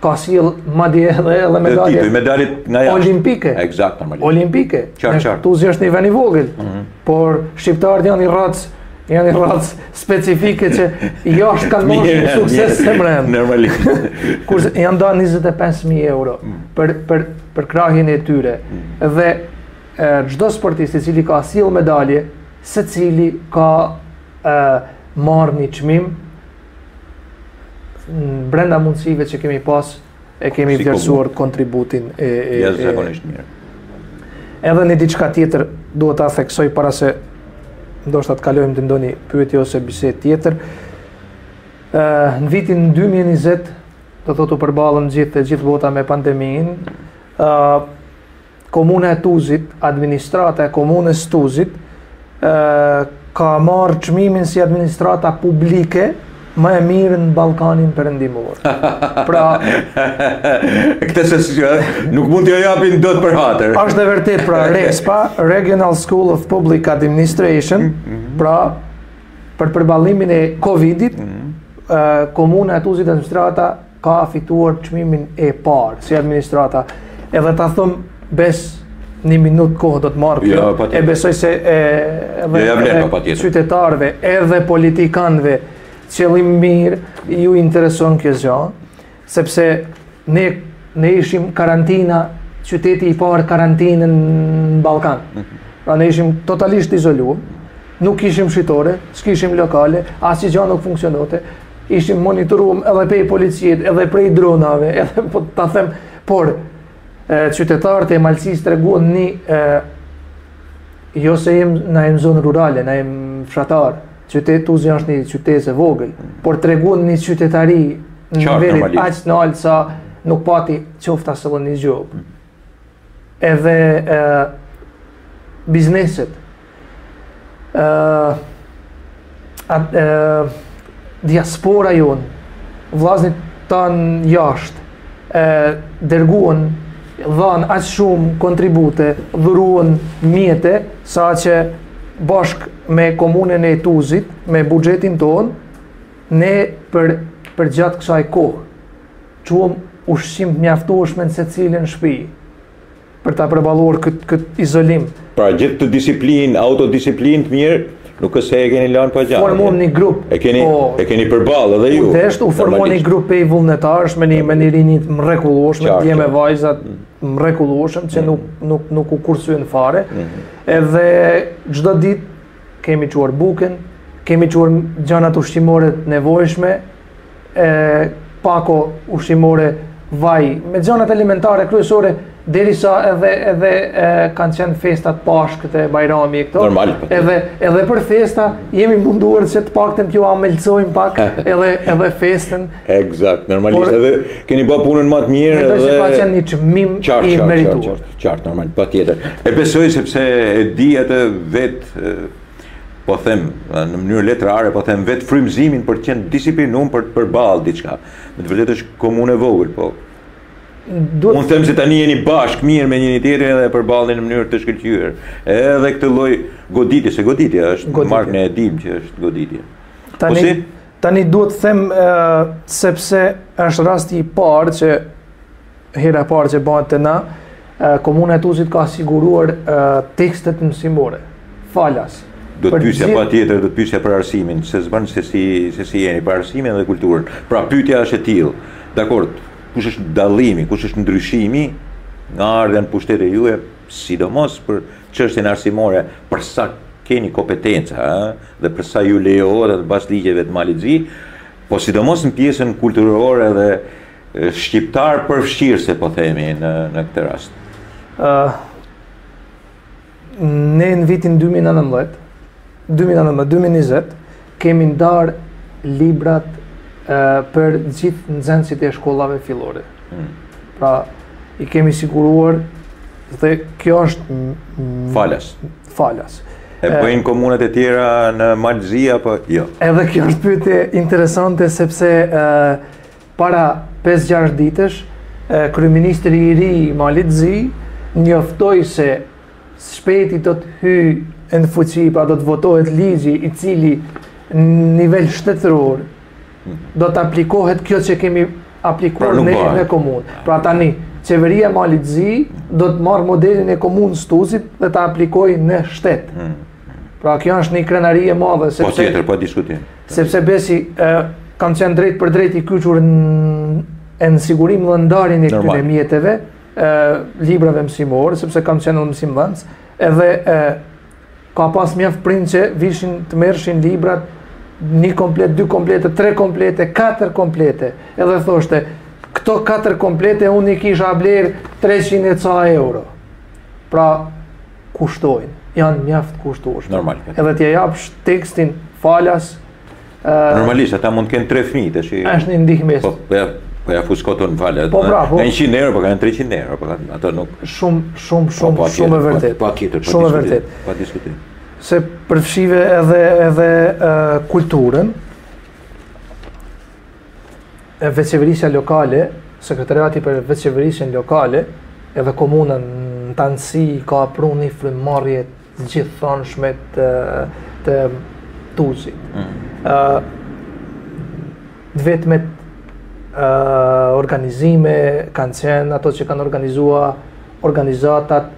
ka sjell madje edhe edhe medalje.
Ti medaljet nga jashtë.
Olimpike.
Eksaktësisht.
Olimpike.
Qartë, qartë.
Tuzi është një vend i vogël. Mm -hmm. Por shqiptarët janë një racë Janë një racë specifike që jashtë kanë
ma
shumë sukses se mrenë.
Normalisht.
Kurse janë da 25.000 euro mm. për, për, për krahin e tyre. Mm. Dhe e, çdo sportist i cili ka sjell medalje, secili ka e, marrë një çmim brenda mundësive që kemi pasë E kemi vlerësuar kontributin e e
jashtëzakonisht mirë.
Edhe një diçka tjetër duhet ta theksoj para se ndoshta të kalojmë te ndonjë pyetje ose bisedë tjetër. Ë në vitin 2020 do thotë u përballëm gjithë të gjithë bota me pandeminë. Ë Komuna e Tuzit, administrata e komunës Tuzit, ka marrë çmimin si administrata publike më e mirë në Ballkanin Perëndimor. Pra,
këtë se si nuk mund t'ia japin dot për hatër.
Është e vërtetë pra RESPA, Regional School of Public Administration, mhm. pra për përballimin e Covidit, mm -hmm. komuna e Tuzit administrata ka fituar çmimin e parë si administrata. Edhe ta them besoj një minut kohë do të marrë kjo,
ja, po
e besoj se e, edhe,
ja, ja,
edhe
po
qytetarëve, edhe politikanëve qëllimmirë, ju intereson kjo gja, sepse ne, ne ishim karantina, qyteti i parë karantinë në Ballkan, mhm. pra ne ishim totalisht izoluar, nuk kishim shitore, s'kishim lokale, asnjë gja nuk funksionote, ishim monitorum edhe prej policisë, edhe prej dronave, edhe po ta them, por qytetarët e Malësisë treguan një e, jo se jem, na jem zonë rurale, na jem fshatarë, qytet Tuzi është një qytet i vogël, por treguan një qytetari
të
nivelit aq të naltë sa nuk pati qoftë as një gjobë. edhe e, bizneset, e, a, e, diaspora jonë, vllaznit tanë jashtë, e, dërguan, dhanë aq shumë kontribute, dhuruan mjete, saqë bashkë me komunën e Tuzit, me buxhetin tonë, ne për, përgjatë kësaj kohë, Çuam ushqim të mjaftueshëm në secilën shtëpi për ta përballuar këtë kët izolim.
Pra gjithë atë disiplinë, autodisiplinë të mirë, nuk është se e keni lanë pa gjatë.
Formon një grup.
E keni,
po,
e keni përballë edhe ju.
Udhesht, u formua një grup i vullnetarësh me një, me një rini të mrekullueshme,
djem
e vajza
të
mm. mrekullueshëm, që mm. nuk, nuk, nuk u kursuin fare.
Mm.
Edhe çdo ditë kemi çuar bukën, kemi çuar gjanat ushqimore të nevojshme, e pako ushqimore, vaj, me gjanat elementare kryesore, derisa edhe, edhe e, kanë qenë festat pashkët e bajrami këto.
Normal.
Edhe, edhe për festa jemi munduar që të paktën t'jua amëlsojmë pak edhe, edhe festën.
Ekzakt, normalisht
Por,
edhe keni ba punën ma të mirë
edhe...
Edhe që
ka qenë një çmim
qartë,
i merituar.
Qartë, qartë, qartë, normal, patjetër. E besoj sepse e di atë vetë po them në mënyrë letrare, po them vetë frymëzimin për të qenë i disiplinuar për të përballë diçka. Me të vërtetë është komunë e vogël, po.
Duhet...
Unë them se tani jeni bashkë mirë me njëri-tjetrin dhe përballni në mënyrë të shkëlqyer. Edhe këtë lloj goditje, se goditja është,
goditje.
marrë ne e dimë që është goditje.
Tani,
po si?
tani duhet të them e, sepse është rasti i parë që Hera e parë që bëhet te na, komuna e Tuzit ka siguruar tekstet shkollore. Falas.
Do të pyesja patjetër, do të pyesja për arsimin, se s'bën se si, se si jeni për arsimin dhe kulturën. Pra pyetja është e tillë, dakord, kush është dallimi, kush është ndryshimi nga ardhja në pushtet e juve, sidomos për çështjen arsimore, për sa keni kompetenca, dhe për sa ju lejohet edhe sipas ligjeve të Malit të Zi, po sidomos në pjesën kulturore dhe Shqiptarë përfshirë, se po themi në në këtë rast.
Ë Ne në vitin 2019, 2019, 2020 kemi ndarë librat e, për gjithë nxënësit e shkollave fillore.
Hmm.
Pra, i kemi siguruar dhe kjo është
falas.
Falas.
E bëjnë komunat e tjera në Mal të Zi apo jo?
Edhe kjo është pyetje interesante sepse ë Para pesë-gjashtë ditësh, kryeministri i ri i Malit të Zi njoftoi se së shpejti do të hyjë në fuqi, pra do të votohet ligji i cili në nivel shtetëror mhm. do të aplikohet kjo që kemi aplikuar
pra
ne në komunë. Pra tani, qeveria e Malit të Zi do të marrë modelin e komunës së Tuzit dhe ta aplikojë në shtet.
Mhm.
Pra kjo është një krenari e madhe sepse
patjetër pa diskutim.
Sepse besi e, kanë qenë drejtpërdrejt i kyçur në në sigurimin dhe ndarjen e këtyre mjeteve, e, librave mësimorë, sepse kanë qenë në mësimdhënës, edhe e, ka pas mjaft prind që vishin të merrshin librat një komplet, dy komplete, tre komplete, katër komplete. Edhe thoshte, këto katër komplete unë i kisha bler 300 e ca euro. Pra, kushtojnë, janë mjaft kushtueshme.
Normal.
Edhe t'ia japsh tekstin falas
Normalisht ata mund të kenë tre fëmijë tash.
Është një ndihmës.
Po, po ja, po ja fus kot, falas.
Po pra, po.
100 euro, po kanë 300 euro, po kanë ato nuk
shumë shumë shumë
po, po,
shumë e vërtet.
Patjetër, po
shumë e vërtet.
Pa diskutim.
Se përfshive edhe edhe kulturën, e vetëqeverisja lokale, sekretariati për vetëqeverisjen lokale, edhe komuna në tanësi ka prunë një frymëmarrje të gjithanshme të, të Tuzit.
Mm.
Uh, vetmet uh, organizime kanë qenë ato që kanë organizua organizatat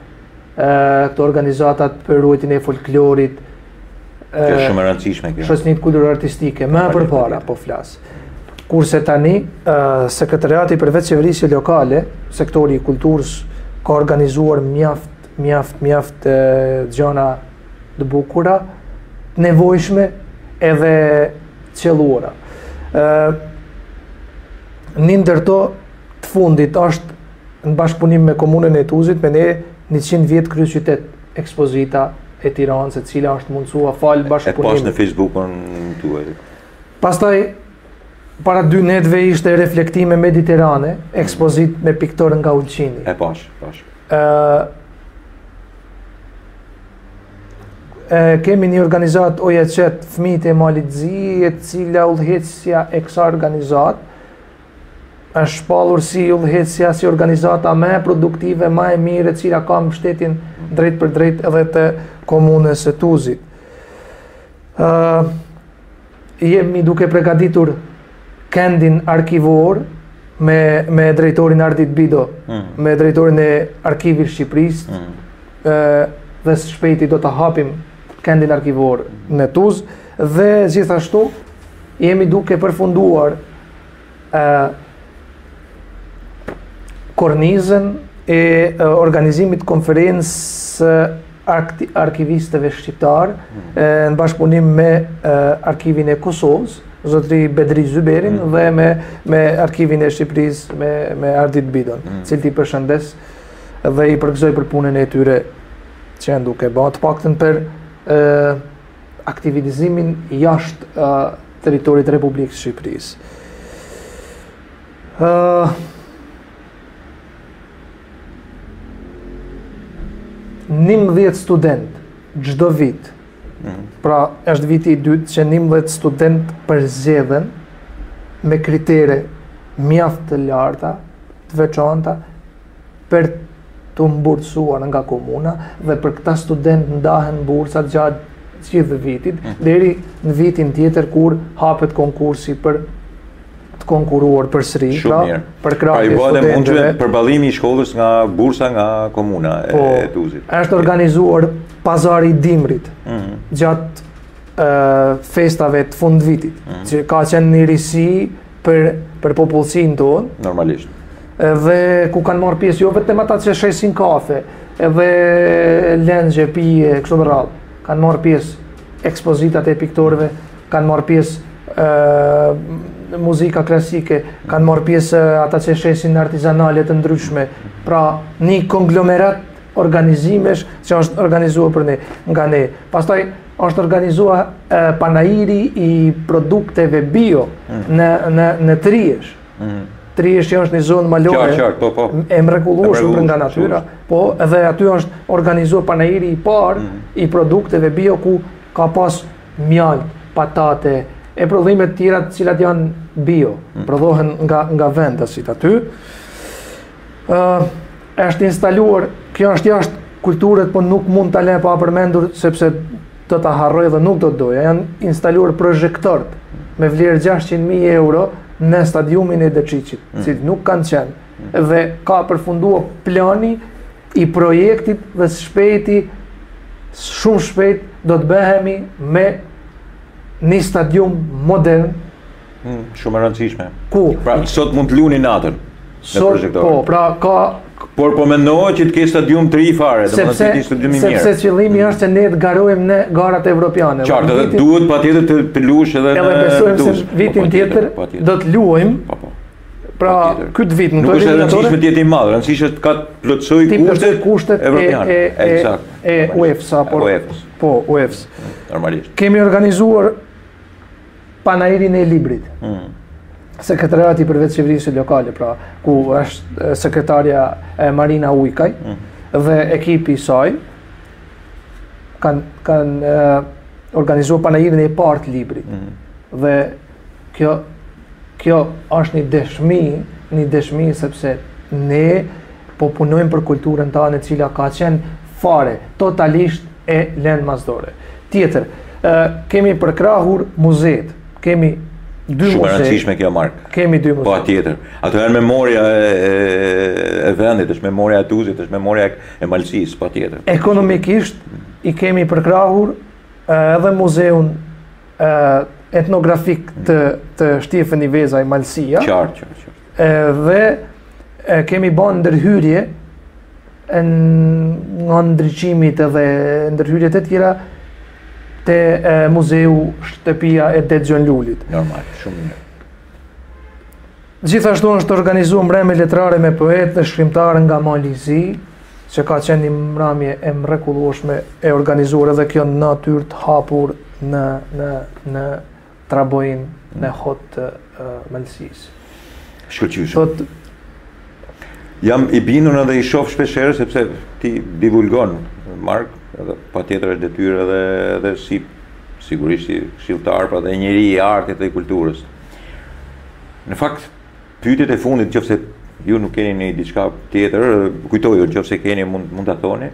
këto organizatat për ruajtjen e folklorit.
Kjo është shumë e rëndësishme kjo.
Shoqënitë kulturo-artistike, më përpara po flas. Kurse tani, sekretariati për vetëqeverisje lokale, sektori i kulturës ka organizuar mjaft mjaft mjaft gjana të bukura, të nevojshme edhe të qëlluara. Ë një ndër to të fundit është Në bashkëpunim me Komunën e Tuzit, me ne 100 vjet kryeqytet ekspozita e Tiranës, e cila është mundësua falë
bashkëpunimit. E pash në Facebookun tuaj.
Pastaj, para dy netve ishte reflektime mediterane, ekspozitë me piktorë nga Ulqini.
E pash, pash.
E, e, kemi një organizatë OJQ Fmitë e Malit të Zi, e cila udhëheqësja e kësaj organizate, Është shpallur si udhëheqësja, si organizata më produktive, ma e mirë e cila ka mbështetjen drejtpërdrejt edhe të komunës së Tuzit. Ë uh, jemi duke përgatitur kendin arkivor me me drejtorin Ardit Bido,
mm.
me drejtorin e Arkivit të Shqipërisë.
Mm.
ë uh, dhe së shpejti do të hapim kendin arkivor në Tuz dhe gjithashtu jemi duke përfunduar e, kornizën e organizimit të konferencës së arkivistëve shqiptar mm. në bashkëpunim me arkivin e Kosovës, zotri Bedri Zyberin
mm.
dhe me me arkivin e Shqipërisë me me Ardit Bidon,
mm.
të cilët i përshëndes dhe i përgëzoj për punën e tyre që janë duke ba të paktën për aktivizimin jashtë uh, territorit Republikës Shqipërisë. Uh, Njëmbëdhjetë studentë, çdo vit,
mhm.
pra është viti i dytë që njëmbëdhjetë studentë përzgjedhen me kritere mjaft të larta, të veçanta, për t'u bursuar nga komuna dhe për këta studentë ndahen bursat gjatë gjithë vitit
mhm.
deri në vitin tjetër kur hapet konkursi për të konkuruar përsëri pra për krahje
pra,
studentëve mundur
përballimi i shkollës nga bursa nga komuna e
po,
Tuzit
është organizuar pazari i dimrit
mhm.
gjatë festave të fundvitit
mhm.
që ka qenë një risi për për popullsinë tonë.
Normalisht.
Edhe ku kanë marrë pjesë jo vetëm ata që shesin kafe, edhe lëngje, pije, kështu me radhë. Kanë marrë pjesë ekspozitat e piktorëve, kanë marrë pjesë ë muzika klasike, kanë marrë pjesë ata që shesin artizanale të ndryshme. Pra, një konglomerat organizimesh që është organizuar për ne, nga ne. Pastaj Është organizuar panairi i produkteve bio
mhm.
në në në Triesh.
Mhm.
Triesh që është një zonë malore.
Qartë, po po.
E mrekullueshme
për
nga natyra, po edhe aty është organizua panairi i parë
mhm.
i produkteve bio ku ka pas mjaltë, patate, e prodhime të tjera të cilat janë bio,
mm.
prodhohen nga nga vendasit aty. ë uh, Është instaluar, kjo është jashtë kulturët, po nuk mund ta lë pa përmendur sepse do ta harroj dhe nuk do të doja. Janë instaluar projektorët me vlerë 600.000 euro në stadiumin e Deçiçit,
mm.
si nuk kanë qenë. Mm. Dhe ka përfundua plani i projektit dhe shpejti shumë shpejt do të bëhemi me një stadium modern
Hmm, shumë e rëndësishme.
Po.
Pra sot mund të luni natën.
Sot po, pra ka
Por po mendohet që të kesh stadium të ri fare, domethënë të kesh stadium i mirë.
Sepse qëllimi hmm. është se ne të garojmë në garat evropiane.
Qartë, edhe duhet patjetër të të luash edhe në.
Edhe besojmë se
po,
vitin tjetër do të luajmë.
Po po.
Pra, ky vit
nuk është rëndësishme të jetë i madh, rëndësishme të
t'i plotësojë
kushtet
kushtet
evropiane. Eksakt.
E UEFA apo
UEFA.
Po, UEFA.
Normalisht.
Kemi organizuar panairin e librit.
Mm.
Sekretariati për vetëqeverisje lokale, pra, ku është sekretarja Marina Ujkaj mm. dhe ekipi i saj kanë kanë organizuar panairin e parë të librit.
Mm.
Dhe kjo kjo është një dëshmi, një dëshmi sepse ne Po punojmë për kulturën tanë e cila ka qenë fare, totalisht e lënë mas dore. Tjetër, ë kemi përkrahur muzetë. Kemi dy muze.
Shumë e rëndësishme kjo Mark.
Kemi dy muze.
Po tjetër. Ato janë memoria e, e vendit, është memoria e Tuzit, është memoria e Malësisë, po tjetër.
Ekonomikisht i kemi përkrahur edhe muzeun etnografik të të Shtjefën Ivezaj Malësia.
Qartë, qartë, qartë.
Dhe e kemi ban ndërhyrje në ndriçimit edhe ndërhyrje të tjera te muzeu shtëpia e Ded Gjon Lulit.
Normal, shumë mirë.
Gjithashtu është organizu mbrëmje letrare me poetë dhe shkrimtarë nga Mali Zi, që ka qenë një mramje e mrekullueshme e organizuar edhe kjo në natyrë të hapur në në në Trabojn në Hot të Malësisë.
Shkëlqyshëm.
Thot,
Jam i bindur edhe i shoh shpesh herë sepse ti divulgon Mark, edhe patjetër është detyrë edhe edhe si sigurisht si këshilltar, pra dhe njeri i artit dhe i kulturës. Në fakt, Pyetjet e fundit, nëse ju nuk keni një diçka tjetër, kujtoju, nëse keni mund mund ta thoni.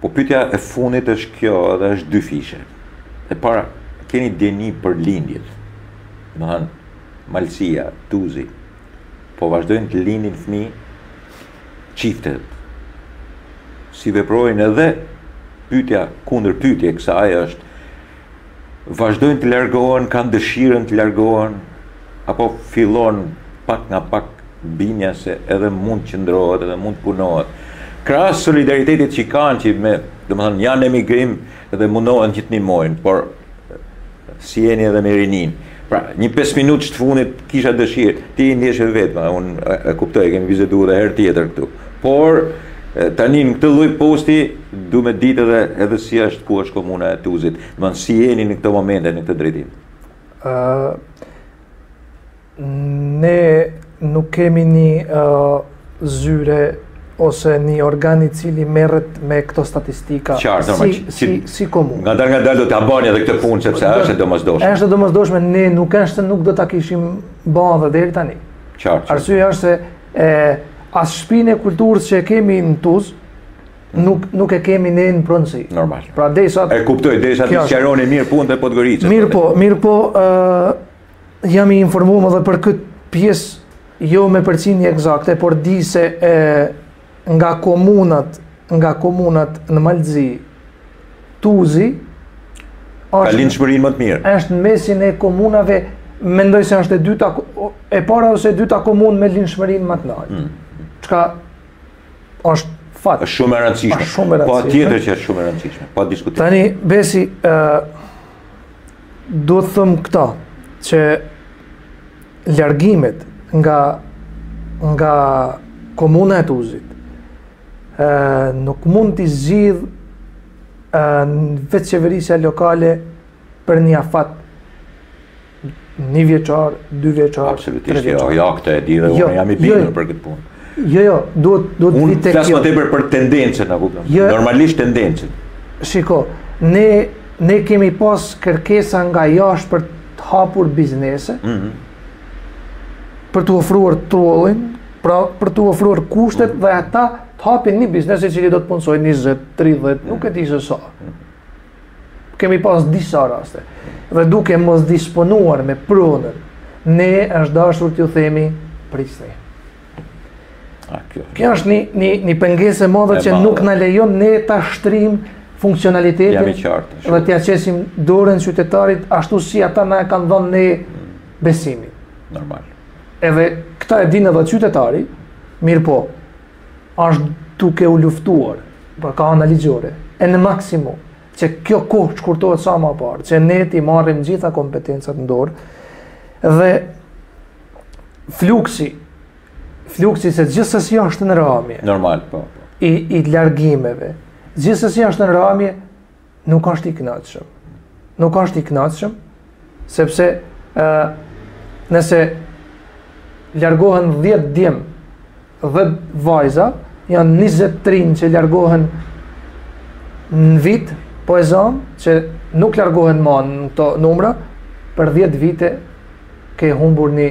Po pyetja e fundit është kjo, edhe është dyfishe. E para, keni dijeni për lindjet. Do të thënë, Malësia, Tuzi, po vazhdojnë të lindin fëmij çiftet. Si veprojnë edhe pytja, kundërpytje kësaj është, Vazhdojnë të largohen, kanë dëshirën të largohen, apo fillon pak nga pak bindja se edhe mund të qëndrohet, edhe mund të punohet. Krahas solidaritetit që kanë që me, domethënë janë emigrim dhe mundohen që të ndihmojnë, por si jeni edhe me rininë. Pra, një pesë minutë të fundit kisha dëshirë, ti i ndjesh e vetma, unë e kuptoj, kemi bisedu dhe herë tjetër këtu. Por, tani në këtë lloj posti, du me ditë edhe, edhe si është ku është komuna e Tuzit, domethënë si jeni në këto momente në këtë drejtim?
Uh, ne nuk kemi një uh, zyre ose një organ i cili merret me këto statistika
Qartë,
si, si,
si,
si komunë.
Ngadalë ngadalë do ta bëjmë edhe këtë punë sepse është e domosdoshme.
Është e domosdoshme, ne nuk është se nuk do ta kishim bërë edhe deri tani.
Qartë.
Arsyeja është se as shpinë e kulturës që e kemi në Tuz mhm. nuk nuk e kemi ne në pronësi.
Normal.
Pra derisa
e kuptoj, derisa
ti
sqaroni mirë punën e Podgoricës.
Mirëpo, mirëpo, ë Jam i informuar edhe për këtë pjesë jo me përqindje ekzakte, por di se e, nga komunat, nga komunat në Mal të Zi, Tuzi,
ka lindshmërinë më të mirë.
Është në mesin e komunave, mendoj se është e dyta, e para ose e dyta komunë me lindshmërinë më të naltë.
Mm.
Çka është fakt.
Është shumë e rëndësishme.
Është shumë e rëndësishme.
Po tjetër që është shumë e rëndësishme. Pa diskutim.
Tani besoj ë Duhet të them këta, që largimet nga, nga komuna e Tuzit, e, nuk mund t'i zgjidhë e, vetë qeverisja lokale për një afat njëvjeçar, dyvjeçar, trevjeçar.
Absolutisht, jo, jo, këtë e di dhe
jo,
unë jam i bindur
jo,
për këtë punë.
Jo, jo, duhet duhet
të
vi
tek.
Unë flas
më tepër për tendencën, a po kupton?
Jo,
Normalisht tendencën.
Shiko, ne ne kemi pas kërkesa nga jashtë për të hapur biznese.
Mm -hmm.
Për t'u ofruar trollin, pra për t'u ofruar kushtet mm -hmm. dhe ata të hapin një biznes i cili do të punësojë 20, 30, mm -hmm. nuk e di se sa. Mm -hmm. Kemi pas disa raste. Dhe duke mos disponuar me pronën, ne është dashur t'ju themi prisni.
Kjo
është një, një, një pengesë e madhe që nuk na lejon ne ta shtrim funksionalitetin dhe t'ia qesim dorën qytetarit ashtu si ata na e kanë dhënë ne besimin.
Normal.
Edhe këta e dinë edhe qytetari, mirëpo, është duke u luftuar për ka ana ligjore e në maksimum që kjo kohë t'shkurtohet sa më parë, që ne t'i marrim gjitha kompetencat në dorë dhe fluksi fluksi se gjithsesi është në ramje.
Normal, po. po.
I i largimeve. Gjithsesi është në ramje nuk është i kënaqshëm. Nuk është i kënaqshëm sepse ë nëse largohen 10 djem dhe vajza janë 20 trin që largohen në vit po e zëm që nuk largohen më në këto numra për 10 vite ke humbur një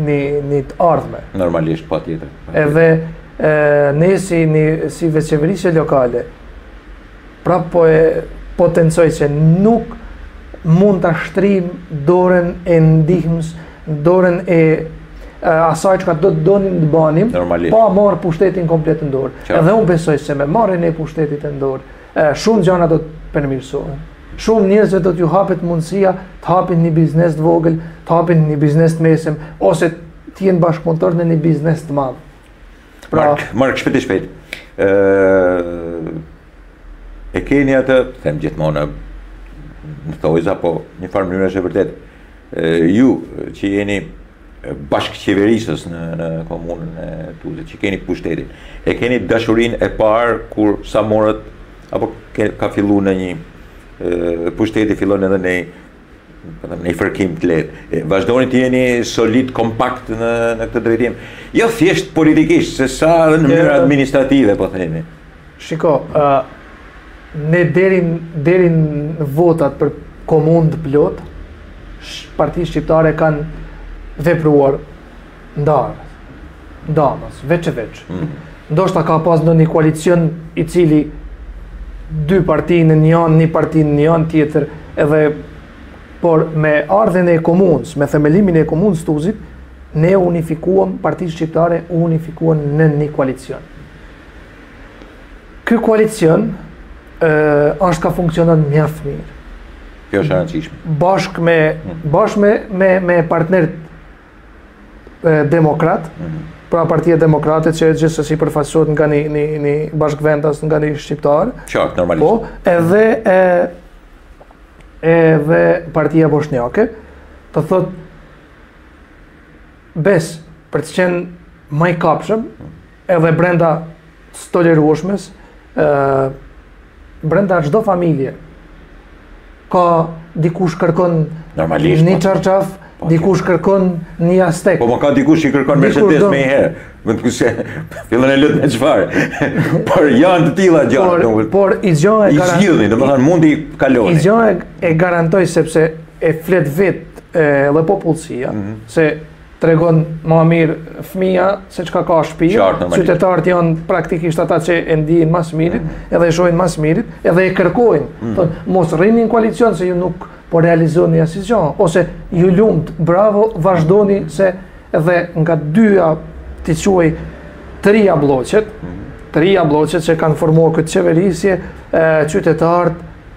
një të ardhme.
Normalisht patjetër.
Edhe e, ne si vetëqeverisje lokale pra po e potencoj se nuk mund ta shtrim dorën e ndihmës, dorën e asaj çka do të donim të banim, pa marrë pushtetin komplet në dorë. Edhe unë besoj se me marrjen e pushtetit në dorë, Shumë gjana do të përmirësohen. Shumë njerëzve do t'ju hapet mundësia të hapin një biznes të vogël, të hapin një biznes të mesëm ose të jenë bashkëpunëtor në një biznes të madh. Pra,
Mark, Mark shpejt e shpejt. Ë e keni atë, them gjithmonë në thojza, po në një farë mënyre është e vërtetë. Ju që jeni bashkëqeverisës në në komunën e Tuzit, që keni pushtetin. E keni dashurinë e parë, kur sa e morët apo ke, ka filluar në një e, pushteti fillon edhe ndonjë fërkim të lehtë. Vazhdoni të jeni solid, kompakt në në këtë drejtim. Jo thjesht politikisht, se sa edhe në mënyrë administrative po themi.
Shiko, ë uh, ne deri deri në votat për komunë të plot, partitë shqiptare kanë vepruar ndarë, ndamas, veç e veç.
Mm.
Ndoshta ka pas ndonjë koalicion i cili dy parti në një anë, një parti në një anë tjetër, edhe por me ardhjen e komunës, me themelimin e komunës Tuzit, ne u unifikuam, partitë shqiptare u unifikuan në një koalicion. Ky koalicion ë është funksionon mjaft mirë.
Kjo është e rëndësishme.
Bashkë me mm. bashkë me me me partnerët demokrat,
mm -hmm.
pra partia demokrate që gjithsesi përfaqësohet nga një një një bashkëvendas nga një shqiptar.
Qartë, normalisht.
Po, edhe e edhe partia boshnjake, do të thotë BS për të qenë më i kapshëm, Edhe brenda së tolerueshmes, brenda çdo familje ka dikush kërkon
normalisht
një
po.
çarçaf,
po,
dikush kërkon një jastëk.
Po po, ka dikush që kërkon Mercedes menjëherë. Më të kushe, fillën e lëtë me qëfarë. por janë të tilla gjanat. Por,
por një gja e
garantoj...
I
gjithë, domethënë, mund
t'i
kaloni.
Një gja e garantoj sepse e flet vetë dhe popullsia,
mhm.
se tregon më mirë fëmija se çka ka shtëpia. Qytetarët janë praktikisht ata që e ndijnë më së miri, mm. edhe e shohin më së miri, edhe e kërkojnë. Mm. Thon, mos rrini në koalicion se ju nuk po realizoni asnjë gjë ose ju lumt, bravo, vazhdoni se edhe nga dyja t'i quaj tria blloqet, mm. tria blloqet që kanë formuar këtë qeverisje, qytetarët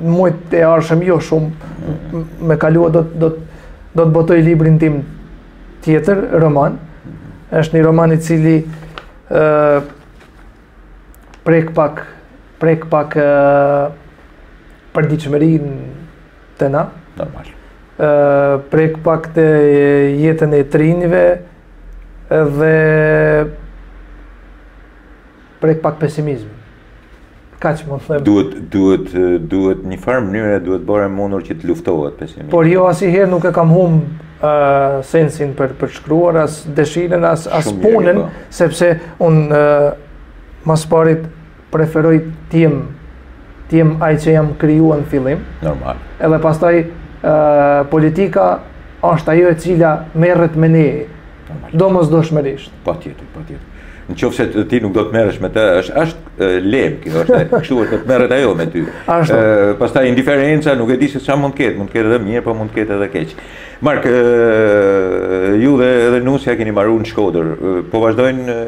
muajt e arshëm jo shumë me kalua do të do do të botoj librin tim tjetër roman është një roman i cili ë prek pak prek pak ë përditshmërinë tonë
normal
ë prek pak te jeta e të rinjve dhe prek pak pesimizëm Kaq mund të them.
Duhet duhet duhet një farë mënyre duhet bërë mundur që të luftohet pesimizmi.
Por jo asnjëherë nuk e kam humb uh, sensin për për të shkruar as dëshirën as as punën
po.
sepse un uh, më së pari preferoj të jem të jem ai që jam krijua në fillim.
Normal.
Edhe pastaj uh, politika është ajo e cila merret me ne Domosdoshmërisht.
Patjetër, patjetër. Në qoftë se ti nuk do të merresh me të, është, është lem, kjo është, kështu është të të merret ajo me ty. Ashtë. Pastaj indiferenca, nuk e di se sa mund të ketë, mund të ketë edhe mirë, po mund të ketë edhe keq. Mark, ju dhe, dhe nusja keni maru në Shkodër, po vazhdojnë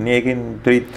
ndjekin të
rit,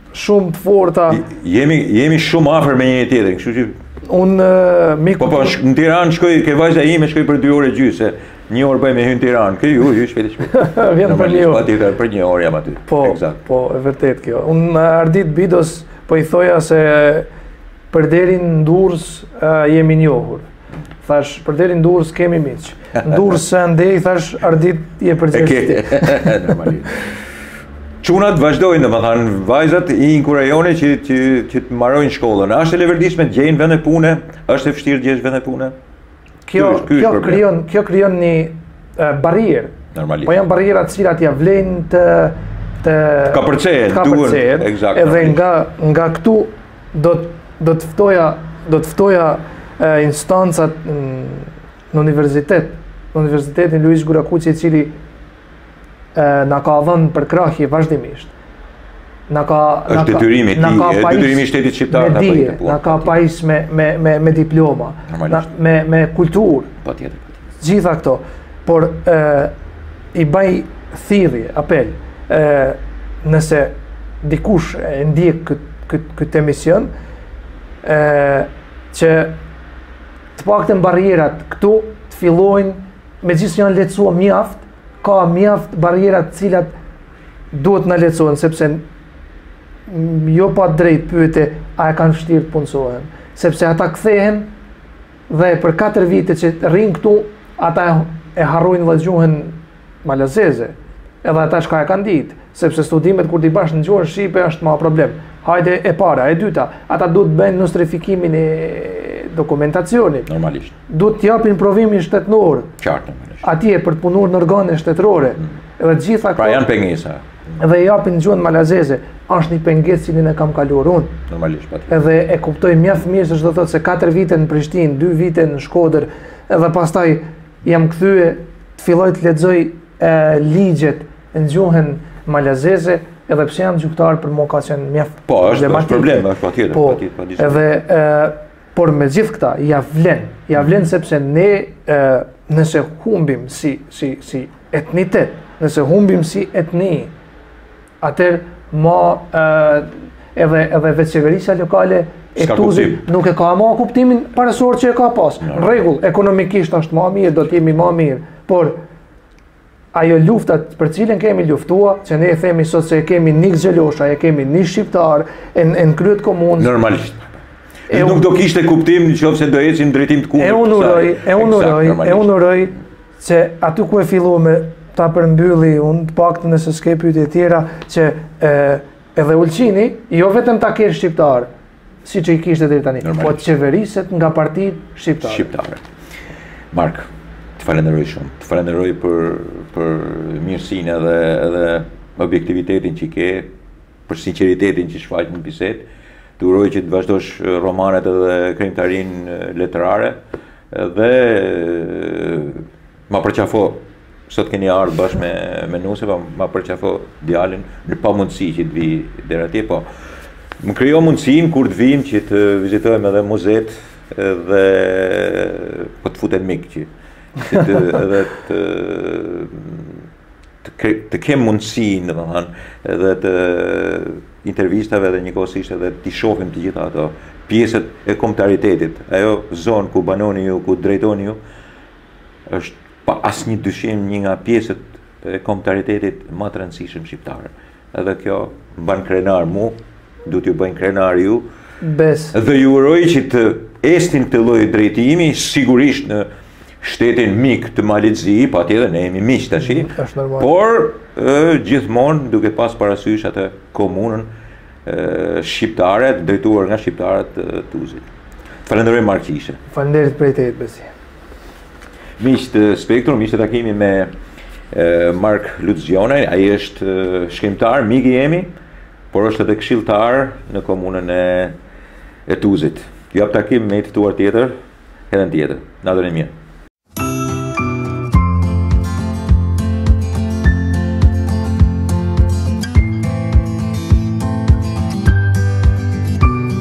Shumë të forta.
Jemi jemi shumë afër me njëri-tjetrin, kështu që
un miku
Po po, në Tiranë shkoj ke vajza ime, shkoj për 2 orë e gjysë. Një orë bëjmë e hyn në Tiranë. Kë ju, ju shpejt shpejt.
Vjen për një orë.
Patjetër për një orë jam aty.
Po,
Eksakt.
po, e vërtetë kjo. Un Ardit Bidos po i thoja se për deri në Durrës jemi njohur. Thash, për deri në Durrës kemi miq. Në Durrës se ndej, thash, Ardit je
për
deri.
Okej. Normalisht. Çunat vazhdojnë, domethënë, vajzat i inkurajoni që që që të marojnë shkollën. A është e leverdishme të gjejnë vende pune? Është e vështirë të gjesh vende pune?
Kjo kjo krijon, kjo krijon një barrierë.
Normalisht.
Po janë barriera të cilat ia vlen të të
kapërcehet,
duhet.
Eksakt.
Edhe nga nga këtu do të do të ftoja do të ftoja e, instancat në universitet, në Universitetin Luigj Gurakuqi i cili e, na ka dhënë përkrahje vazhdimisht. Na ka na ka
detyrimi i detyrimi i shtetit shqiptar apo i
Na ka pajis me me me me diploma, me me kulturë.
Patjetër.
Të gjitha këto, por e, i baj thirrje, apel, e, nëse dikush e ndjek këtë kët, kët emision, e, që të paktën barrierat këtu të fillojnë, megjithëse janë lehtësua mjaft, ka mjaft barriera të cilat duhet na lehtësohen, sepse jo pa të drejtë pyete a e kanë vështirë të punësohen, sepse ata kthehen, Dhe për 4 vite që rrinë këtu, ata e harrojnë dhe gjuhën malazeze. Edhe ata çka e kanë ditë, sepse studimet kur t'i bash në gjuhën shqipe është ma problem. Hajde e para, e dyta, ata duhet të bëjnë nostrifikimin e dokumentacionit.
Normalisht.
Duhet të japin provimin shtetëror.
Qartë, normalisht.
Atje për të punu në organe shtetërore. Mm. Edhe gjitha këto...
Pra janë pengesa.
dhe e japin në gjuhën malazeze, është një pengesë që e kam kaluar unë.
Normalisht, po.
Edhe e kuptoj mjaft mirë se ç'do të thotë se 4 vite në Prishtinë, 2 vite në Shkodër, edhe pastaj jam kthye të filloj të lexoj e, ligjet në gjuhën malazeze, edhe pse jam gjuhëtar për mua ka qenë mjaft.
Po, është, është problem, është patjetër,
po,
patjetër, patjetër.
Edhe e, Por me gjithë këta, ia vlen, ia mhm. vlen sepse ne e, nëse humbim si, si, si entitet, nëse humbim si etni, atëherë ma e, edhe, edhe vetëqeverisja lokale e Tuzit nuk e ka ma kuptimin parësor që e ka pas. Në rregull, ekonomikisht është ma mirë, do t'jemi ma mirë, por Ajo lufta për të cilën kemi luftua, që ne e themi sot se e kemi Nik Gjeloshaj, e kemi një shqiptar, e në krye të komunës...
Normalisht.
E
nuk do të kishte kuptim në qoftë se do ecim në drejtim të kundërt.
E unë uroj, e unë uroj, e unë uroj, që aty ku e filluam, ta përmbylli unë, të paktën nëse s'ke pyetje tjera, që edhe Ulqini, jo vetëm të ketë shqiptar, siç i kishte deri tani, po të qeveriset nga partitë shqiptare.
Shqiptare. Mark, të falenderoj shumë, të falenderoj për, për mirësinë edhe, edhe objektivitetin që i ke, për sinceritetin që shfaqe në bisedë, të uroj që të vazhdosh romanet edhe krijimtarinë letrare, dhe Ma përqafo, sot keni ardhë bashkë me, me nuse, po ma përqafo djalin në pamundësi që të vij deri atje, po më krijo mundësinë kur të vijmë që të vizitojmë edhe muzetë dhe po të lutem mik që, që të, edhe të, të, ke, të kem mundësinë, domethënë edhe të intervistoj dhe njëkohësisht edhe të shofim të gjitha ato pjesët e kombtaritetit, ajo zonë ku banoni ju, ku drejtoni ju, është pa asnjë dyshim një nga pjesët e kombëtaritetit ma të rëndësishëm shqiptar. Edhe kjo më ban krenar mu, duhet t'ju bëjë krenar ju.
Bes.
Dhe ju uroj që të ecni në atë lloj drejtimi, sigurisht në shtetin mik të Malit të Zi, patjetër ne jemi miq tash.
Mm,
por ë gjithmonë duke pas parasysh atë komunën ë shqiptare, drejtuar nga shqiptarët e Tuzit. Të falenderoj Mark që ishe.
Faleminderit prej tejet Besi.
Miq të Spektrum, ishte takimi me Mark Lucgjonaj, ai është shkrimtar, mik i imi, por është edhe këshilltar në komunën e Tuzit. Ju jap takim me një të ftuar tjetër, herën tjetër. Natën e mirë.